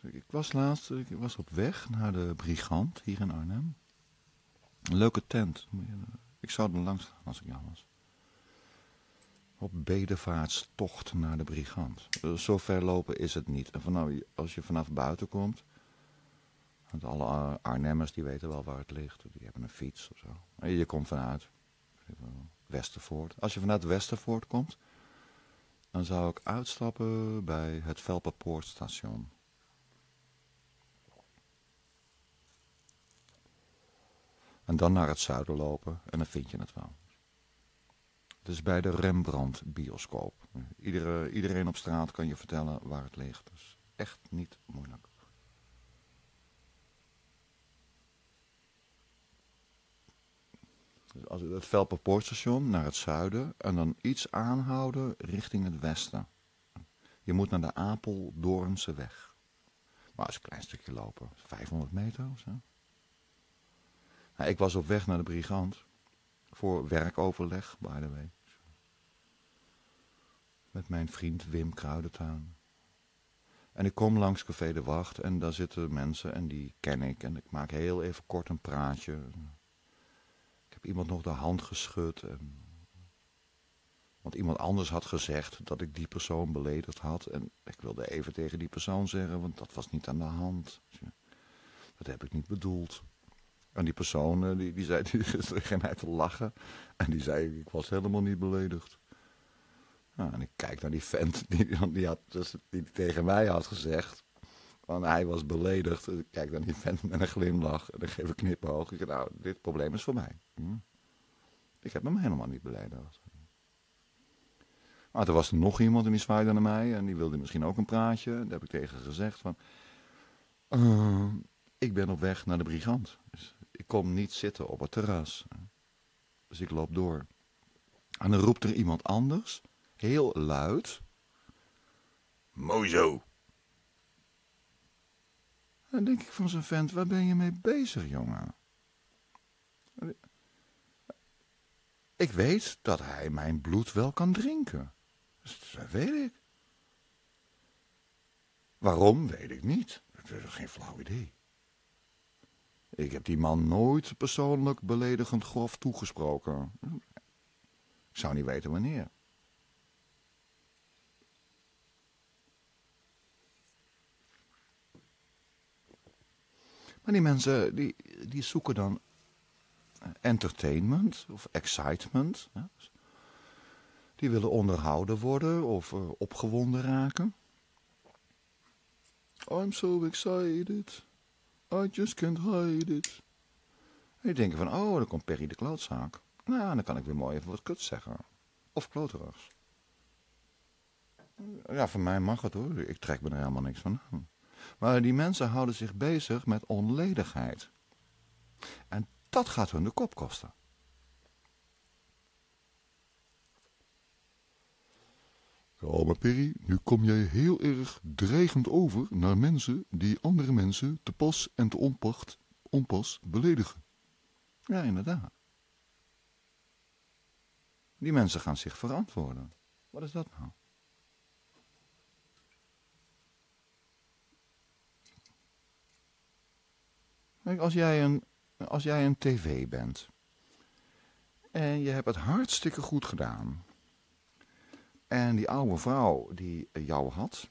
Ik was laatst, ik was op weg naar de Brigant hier in Arnhem. Een leuke tent. Ik zou er langs gaan als ik jou was. Op bedevaartstocht naar de Brigant. Eh, zo ver lopen is het niet. En vanaf, als je vanaf buiten komt... Want alle Arnhemmers die weten wel waar het ligt. Die hebben een fiets of zo. En je komt vanuit Westervoort. Als je vanuit Westervoort komt... dan zou ik uitstappen bij het Velperpoortstation. En dan naar het zuiden lopen en dan vind je het wel. Dus bij de Rembrandt bioscoop. Iedere, iedereen op straat kan je vertellen waar het ligt. Dus echt niet moeilijk. Dus als het Velperpoortstation naar het zuiden en dan iets aanhouden richting het westen. Je moet naar de Apeldoornse weg. Maar is een klein stukje lopen. 500 meter of zo. Nou, ik was op weg naar de Brigant. Voor werkoverleg, by the way. Met mijn vriend Wim Kruidentuin. En ik kom langs Café de Wacht en daar zitten mensen en die ken ik. En ik maak heel even kort een praatje. Ik heb iemand nog de hand geschud. En... Want iemand anders had gezegd dat ik die persoon beledigd had. En ik wilde even tegen die persoon zeggen, want dat was niet aan de hand. Dat heb ik niet bedoeld. En die persoon, eh, die, die zei, die ging mij te lachen. En die zei, ik was helemaal niet beledigd. Nou, en ik kijk naar die vent die, die, had, dus, die tegen mij had gezegd. Want hij was beledigd. Ik kijk naar die vent met een glimlach. En dan geef ik knipoog. Ik zeg, nou, dit probleem is voor mij. Hm. Ik heb hem helemaal niet beledigd. Maar er was nog iemand en die zwaaide naar mij. En die wilde misschien ook een praatje. Daar heb ik tegen gezegd van... Uh, ik ben op weg naar de brigant. Dus ik kom niet zitten op het terras. Dus ik loop door. En dan roept er iemand anders heel luid. Mooi zo. Dan denk ik van zijn vent, waar ben je mee bezig, jongen? Ik weet dat hij mijn bloed wel kan drinken. Dat weet ik. Waarom, weet ik niet. Dat is geen flauw idee. Ik heb die man nooit persoonlijk beledigend grof toegesproken. Ik zou niet weten wanneer. Maar die mensen die, die zoeken dan entertainment of excitement. Die willen onderhouden worden of uh, opgewonden raken. I'm so excited. I just can't hide it. En die denken van, oh, dan komt Perry de klootzaak. Nou, dan kan ik weer mooi even wat kuts zeggen. Of kloterigs. Ja, voor mij mag het hoor. Ik trek me er helemaal niks van aan. Maar die mensen houden zich bezig met onledigheid. En dat gaat hun de kop kosten. Maar Perry, nu kom jij heel erg dreigend over naar mensen die andere mensen te pas en te onpacht, onpas beledigen. Ja, inderdaad. Die mensen gaan zich verantwoorden. Wat is dat nou? Kijk, als jij een, als jij een tv bent en je hebt het hartstikke goed gedaan en die oude vrouw die jou had,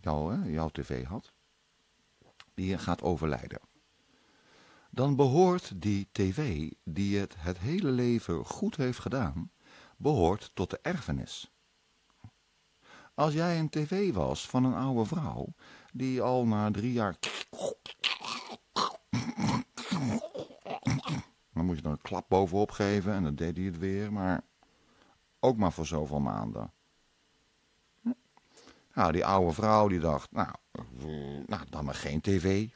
jou, hè, jouw tv had, die gaat overlijden. Dan behoort die tv, die het het hele leven goed heeft gedaan, behoort tot de erfenis. Als jij een tv was van een oude vrouw, die al na drie jaar... Dan moet je er een klap bovenop geven en dan deed hij het weer, maar ook maar voor zoveel maanden. Nou, die oude vrouw die dacht, nou, nou dan maar geen tv.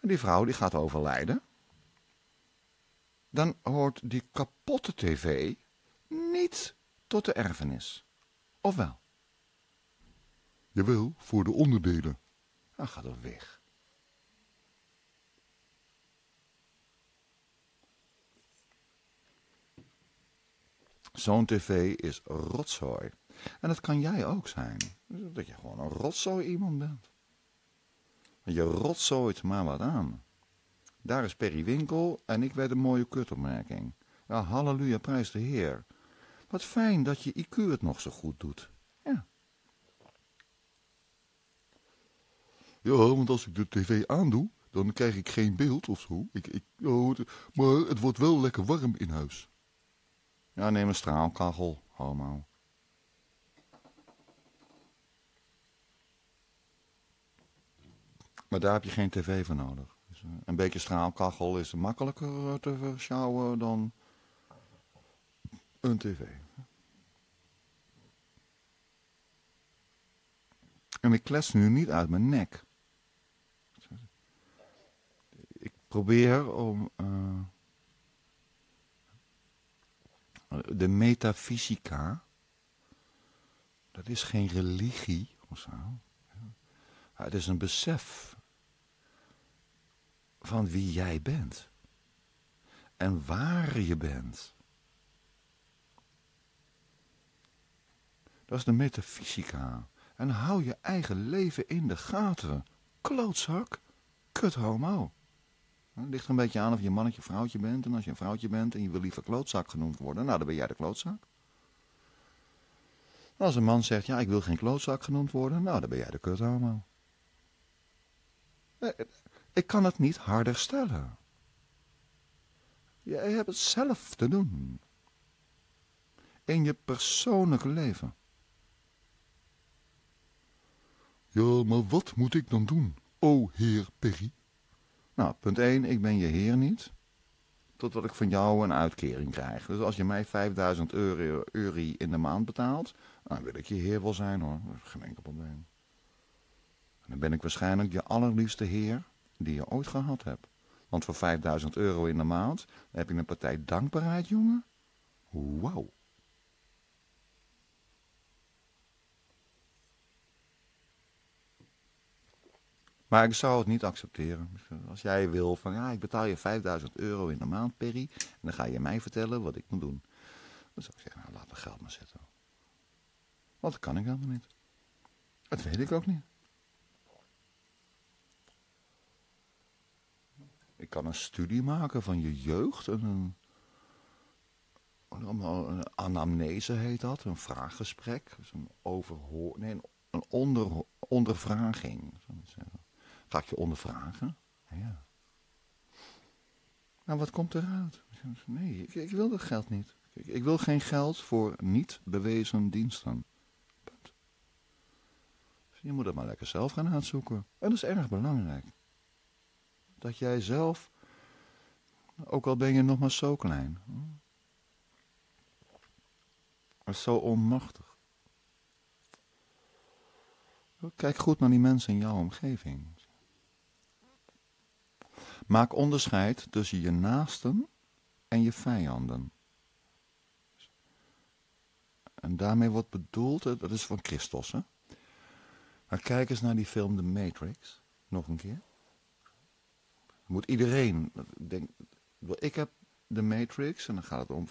En die vrouw die gaat overlijden. Dan hoort die kapotte tv niet tot de erfenis. Of wel? Jawel, voor de onderdelen. Dan gaat er weg. Zo'n tv is rotzooi. En dat kan jij ook zijn. Dat je gewoon een rotzooi iemand bent. Je rotzooit maar wat aan. Daar is Perry Winkel en ik werd een mooie kutopmerking. Ja, halleluja, prijs de Heer. Wat fijn dat je IQ het nog zo goed doet. Ja. Ja, want als ik de tv aandoe, dan krijg ik geen beeld of zo. Ik, ik, oh, maar het wordt wel lekker warm in huis. Ja, neem een straalkachel, homo. Maar daar heb je geen tv voor nodig. Dus, uh, een beetje straalkachel is makkelijker uh, te versjouwen dan een tv. En ik klets nu niet uit mijn nek. Ik probeer om uh, de metafysica, dat is geen religie of zo. Het is een besef van wie jij bent. En waar je bent. Dat is de metafysica. En hou je eigen leven in de gaten. Klootzak. Kut homo. Het ligt er een beetje aan of je mannetje of vrouwtje bent. En als je een vrouwtje bent en je wil liever klootzak genoemd worden, nou dan ben jij de klootzak. Als een man zegt, ja ik wil geen klootzak genoemd worden, nou dan ben jij de kut. Eh, ik kan het niet harder stellen. Jij hebt het zelf te doen. In je persoonlijke leven. Ja, maar wat moet ik dan doen, o heer Perry? Nou, punt 1, ik ben je heer niet. Totdat ik van jou een uitkering krijg. Dus als je mij 5000 euro, euro in de maand betaalt, dan wil ik je heer wel zijn hoor. Geen enkel probleem. Dan ben ik waarschijnlijk je allerliefste heer die je ooit gehad hebt. Want voor 5000 euro in de maand heb je een partij dankbaarheid, jongen. Wauw. Maar ik zou het niet accepteren. Als jij wil van, ja, ik betaal je 5000 euro in de maand, Perry. En dan ga je mij vertellen wat ik moet doen. Dan zou ik zeggen, nou, laat mijn geld maar zitten. Want dat kan ik helemaal niet. Dat weet ik ook niet. Ik kan een studie maken van je jeugd. En een, een anamnese heet dat. Een vraaggesprek. Dus een overhoor... Nee, een onder, ondervraging. Zou ik zeggen. Ga ik je ondervragen? Ja. Nou, wat komt eruit? Nee, ik, wil dat geld niet. Ik, ik, wil geen geld voor niet bewezen diensten. Dus je moet het maar lekker zelf gaan uitzoeken. En dat is erg belangrijk. Dat jij zelf, ook al ben je nog maar zo klein, zo onmachtig. Kijk goed naar die mensen in jouw omgeving. Maak onderscheid tussen je naasten en je vijanden. En daarmee wordt bedoeld, dat is van Christos. Hè? Maar kijk eens naar die film The Matrix, nog een keer. Moet iedereen, denk, ik heb The Matrix, en dan gaat het om,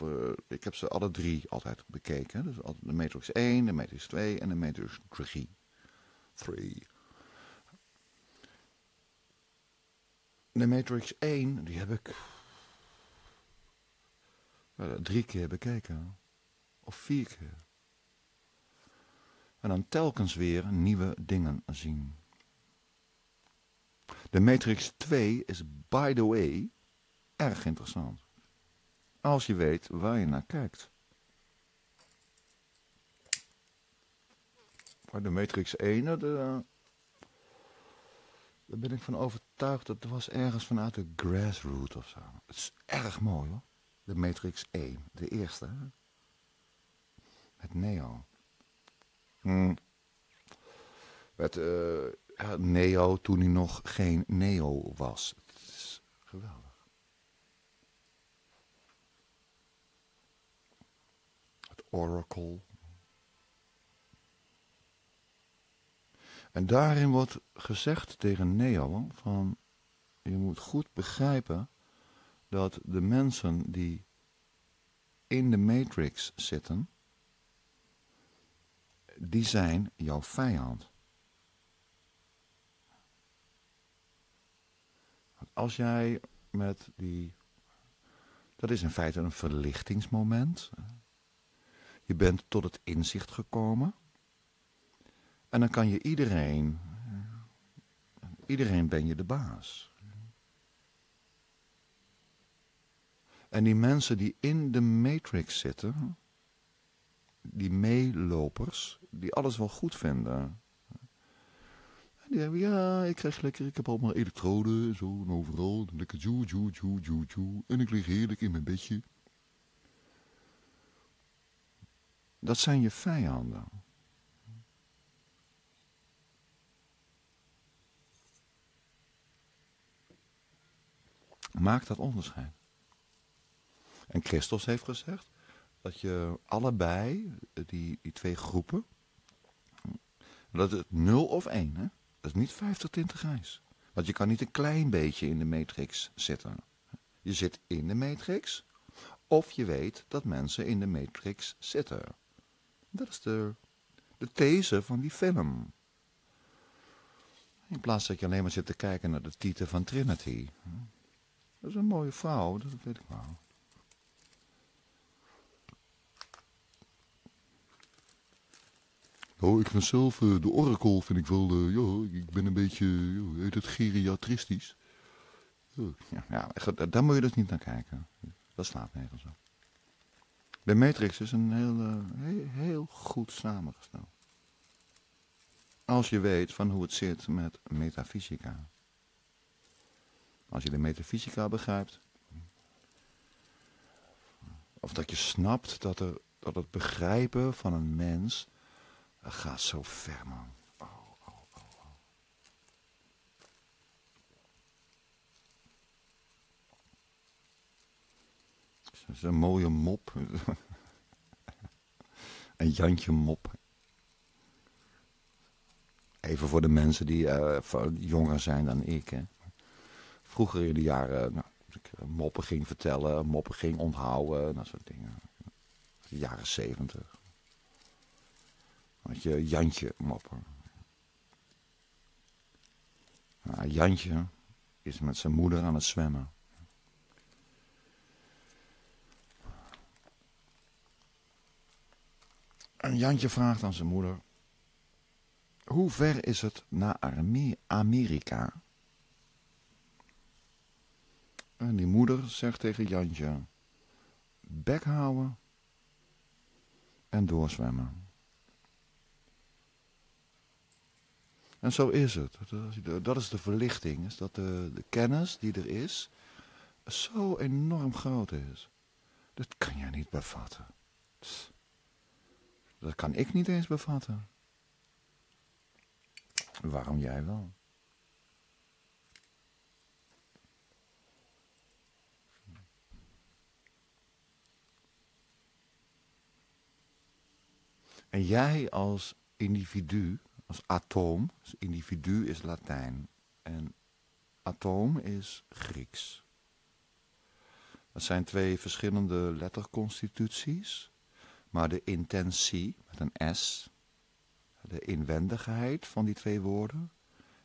ik heb ze alle drie altijd bekeken. Dus de Matrix 1, de Matrix 2 en de Matrix 3. 3. De Matrix 1, die heb ik drie keer bekeken. Of vier keer. En dan telkens weer nieuwe dingen zien. De Matrix 2 is, by the way, erg interessant. Als je weet waar je naar kijkt. Maar de Matrix 1, de, daar ben ik van overtuigd dat was ergens vanuit de grassroot of zo. Het is erg mooi hoor. De Matrix 1, de eerste. Hè? Met Neo. Hmm. Met uh, Neo toen hij nog geen Neo was. Het is geweldig. Het Oracle. En daarin wordt gezegd tegen Neo van je moet goed begrijpen dat de mensen die in de matrix zitten, die zijn jouw vijand. Als jij met die, dat is in feite een verlichtingsmoment. Je bent tot het inzicht gekomen en dan kan je iedereen, iedereen ben je de baas. En die mensen die in de matrix zitten, die meelopers, die alles wel goed vinden. Die hebben, ja, ik krijg lekker, ik heb allemaal elektroden, zo en overal. Lekker joe, joe, joe, joe, joe. En ik lig heerlijk in mijn bedje. Dat zijn je vijanden. Maak dat onderscheid. En Christus heeft gezegd dat je allebei, die, die twee groepen, dat het nul of één, hè? Dat is niet 50 tinten grijs. Want je kan niet een klein beetje in de matrix zitten. Je zit in de matrix, of je weet dat mensen in de matrix zitten. Dat is de, de these van die film. In plaats dat je alleen maar zit te kijken naar de titel van Trinity. Dat is een mooie vrouw, dat weet ik wel. Nou, ik vind zelf, uh, de oracle vind ik wel, uh, ik ben een beetje, heet het, geriatristisch. Ja, ja daar moet je dus niet naar kijken. Dat slaat nergens op. De Matrix is een heel, heel, heel goed samengesteld. Als je weet van hoe het zit met metafysica. Als je de metafysica begrijpt. Of dat je snapt dat, er, dat het begrijpen van een mens gaat zo ver, man. Dat is een mooie mop. een Jantje mop. Even voor de mensen die uh, jonger zijn dan ik. Hè. Vroeger in de jaren, nou, ik eh, moppen ging vertellen, moppen ging onthouden, dat soort dingen. De jaren zeventig. Had je Jantje moppen. Nou, Jantje is met zijn moeder aan het zwemmen. En Jantje vraagt aan zijn moeder... Hoe ver is het naar Amerika? En die moeder zegt tegen Jantje... Bek houden en doorzwemmen. En zo is het. Dat is de verlichting. Is dat de, de kennis die er is, zo enorm groot is. Dat kan je niet bevatten. Dat kan ik niet eens bevatten. Waarom jij wel? En jij als individu als atoom. Dus individu is Latijn en atoom is Grieks. Dat zijn twee verschillende letterconstituties, maar de intentie met een S, de inwendigheid van die twee woorden,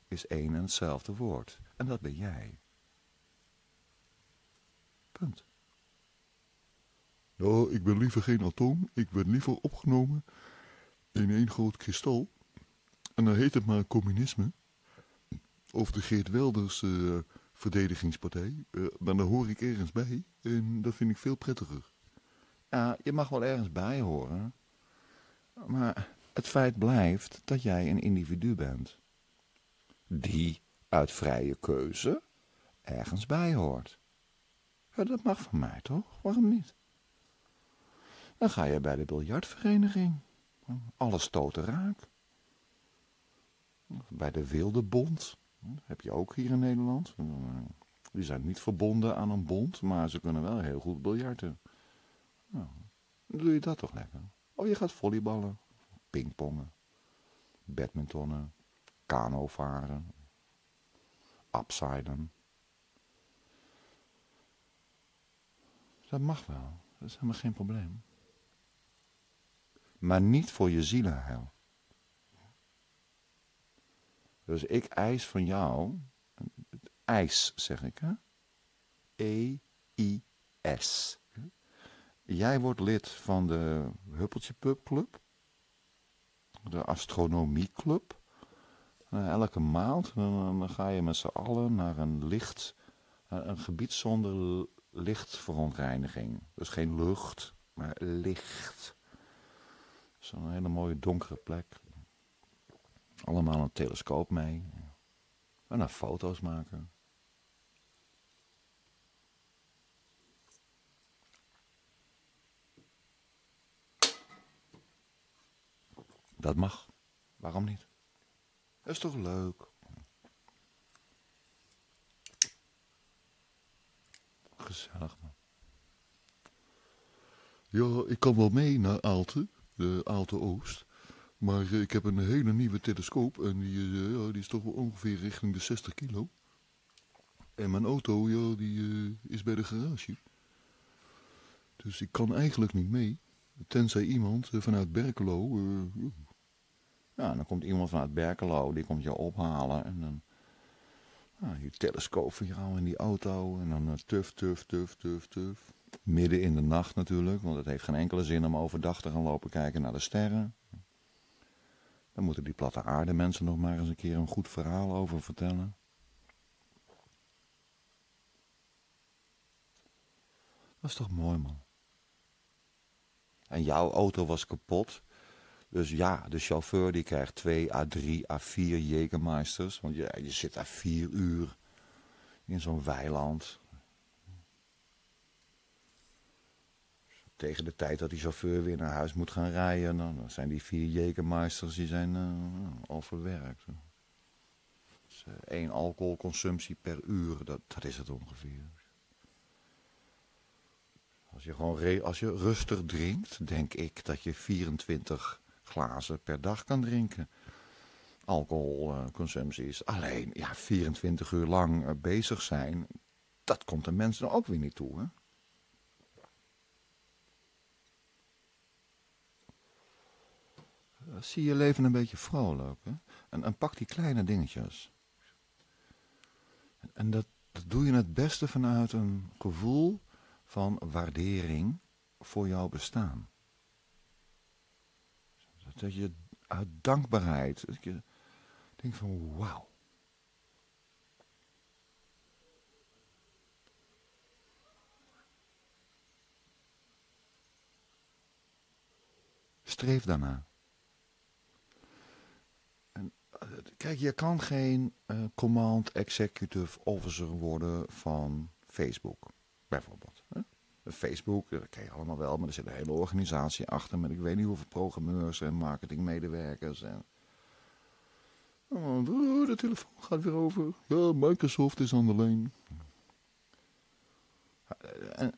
is één en hetzelfde woord. En dat ben jij. Punt. Nou, ik ben liever geen atoom. Ik ben liever opgenomen in één groot kristal. En dan heet het maar communisme. Of de Geert Wilders uh, verdedigingspartij. Uh, maar daar hoor ik ergens bij. En dat vind ik veel prettiger. Ja, je mag wel ergens bij horen. Maar het feit blijft dat jij een individu bent. Die uit vrije keuze ergens bij hoort. Dat mag van mij toch? Waarom niet? Dan ga je bij de biljartvereniging. Alles stoten raak. Bij de Wilde Bond. heb je ook hier in Nederland. Die zijn niet verbonden aan een bond, maar ze kunnen wel heel goed biljarten. Nou, doe je dat toch lekker. Oh, je gaat volleyballen, pingpongen, badmintonnen, kano varen, upsiden. Dat mag wel, dat is helemaal geen probleem. Maar niet voor je zielenheil. Dus ik eis van jou, ijs zeg ik, hè? E-I-S. Jij wordt lid van de Huppeltje Pub Club, de Astronomie Club. elke maand dan, ga je met z'n allen naar een licht, een gebied zonder lichtverontreiniging. Dus geen lucht, maar licht. Zo'n hele mooie donkere plek. Allemaal een telescoop mee. En dan foto's maken. Dat mag. Waarom niet? Dat is toch leuk? Gezellig man. Ja, ik kan wel mee naar Aalte, de Aalte Oost. Maar eh, ik heb een hele nieuwe telescoop en die, eh, ja, die is toch wel ongeveer richting de 60 kilo. En mijn auto, ja, die eh, is bij de garage. Dus ik kan eigenlijk niet mee. Tenzij iemand vanuit Berkelo... eh, Ja, dan komt iemand vanuit Berkelo, die komt je ophalen en dan... Nou, je telescoop voor jou in die auto en dan uh, tuf, tuf, tuf, tuf, tuf. Midden in de nacht natuurlijk, want het heeft geen enkele zin om overdag te gaan lopen kijken naar de sterren. Dan moeten die platte aarde mensen nog maar eens een keer een goed verhaal over vertellen. Dat is toch mooi, man. En jouw auto was kapot. Dus ja, de chauffeur die krijgt 2 à 3 à 4 Jägermeisters. Want je, je zit daar vier uur in zo'n weiland. Tegen de tijd dat die chauffeur weer naar huis moet gaan rijden, dan zijn die vier Jägermeisters die zijn al verwerkt. Dus, uh, één alcoholconsumptie per uur, dat, dat is het ongeveer. Als je, gewoon als je rustig drinkt, denk ik dat je 24 glazen per dag kan drinken. Alcoholconsumptie is alleen ja, 24 uur lang uh, bezig zijn. Dat komt de mensen ook weer niet toe. Hè? Zie je leven een beetje vrolijk. Hè? En, en pak die kleine dingetjes. En, dat doe je het beste vanuit een gevoel van waardering voor jouw bestaan. Dat je uit dankbaarheid, dat je denkt van wauw. Streef daarna. Kijk, je kan geen uh, command executive officer worden van Facebook, bijvoorbeeld. Hè? Facebook, dat ken je allemaal wel, maar er zit een hele organisatie achter met ik weet niet hoeveel programmeurs en marketingmedewerkers. En... Oh, de telefoon gaat weer over. Ja, Microsoft is aan de lijn.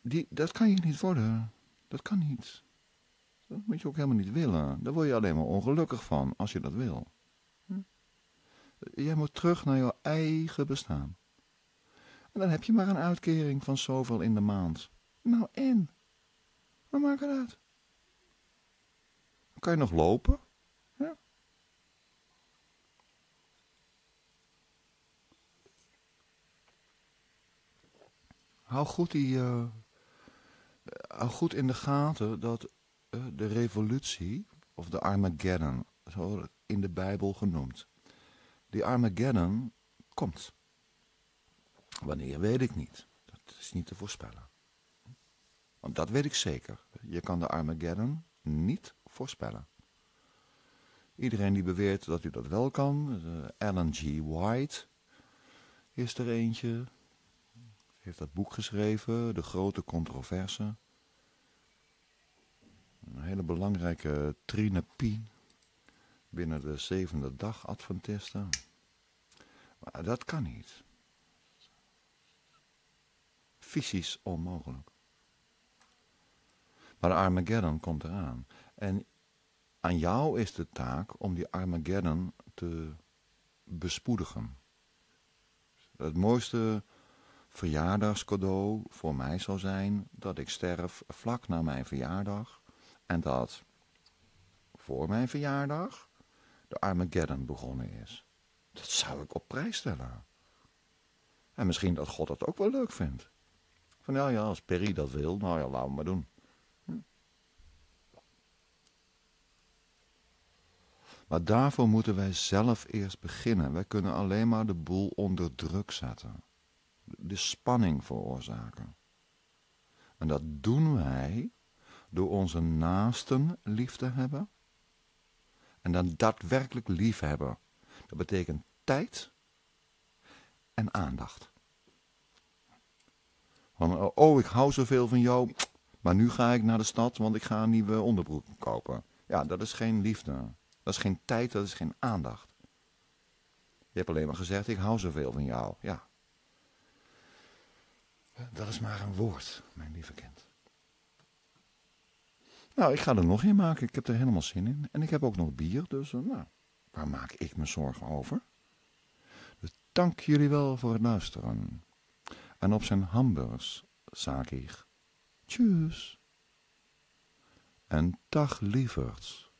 Die, dat kan je niet worden. Dat kan niet. Dat moet je ook helemaal niet willen. Daar word je alleen maar ongelukkig van als je dat wil. Jij moet terug naar jouw eigen bestaan. En dan heb je maar een uitkering van zoveel in de maand. Nou en? Wat maakt het uit? Kan je nog lopen? Ja. Hou goed, die, uh, hou goed in de gaten dat uh, de revolutie, of de Armageddon, zo in de Bijbel genoemd, die Armageddon komt. Wanneer weet ik niet. Dat is niet te voorspellen. Want dat weet ik zeker. Je kan de Armageddon niet voorspellen. Iedereen die beweert dat u dat wel kan, uh, Alan G. White is er eentje. Heeft dat boek geschreven, De Grote Controverse. Een hele belangrijke trinepie binnen de zevende dag Adventisten. Maar dat kan niet. Fysisch onmogelijk. Maar Armageddon komt eraan. En aan jou is de taak om die Armageddon te bespoedigen. Het mooiste verjaardagscadeau voor mij zou zijn dat ik sterf vlak na mijn verjaardag en dat voor mijn verjaardag de Armageddon begonnen is. Dat zou ik op prijs stellen. En misschien dat God dat ook wel leuk vindt. Van ja, ja, als Perry dat wil, nou ja, laten we maar doen. Maar daarvoor moeten wij zelf eerst beginnen. Wij kunnen alleen maar de boel onder druk zetten. De spanning veroorzaken. En dat doen wij door onze naasten lief te hebben. En dan daadwerkelijk lief hebben. Dat betekent tijd en aandacht. Van, oh, ik hou zoveel van jou, maar nu ga ik naar de stad, want ik ga een nieuwe onderbroek kopen. Ja, dat is geen liefde. Dat is geen tijd, dat is geen aandacht. Je hebt alleen maar gezegd, ik hou zoveel van jou. Ja. Dat is maar een woord, mijn lieve kind. Nou, ik ga er nog een maken. Ik heb er helemaal zin in. En ik heb ook nog bier, dus uh, nou, waar maak ik me zorgen over? Dus dank jullie wel voor het luisteren. En op zijn hamburgers, zaak ik. Tjus. En dag lieverds.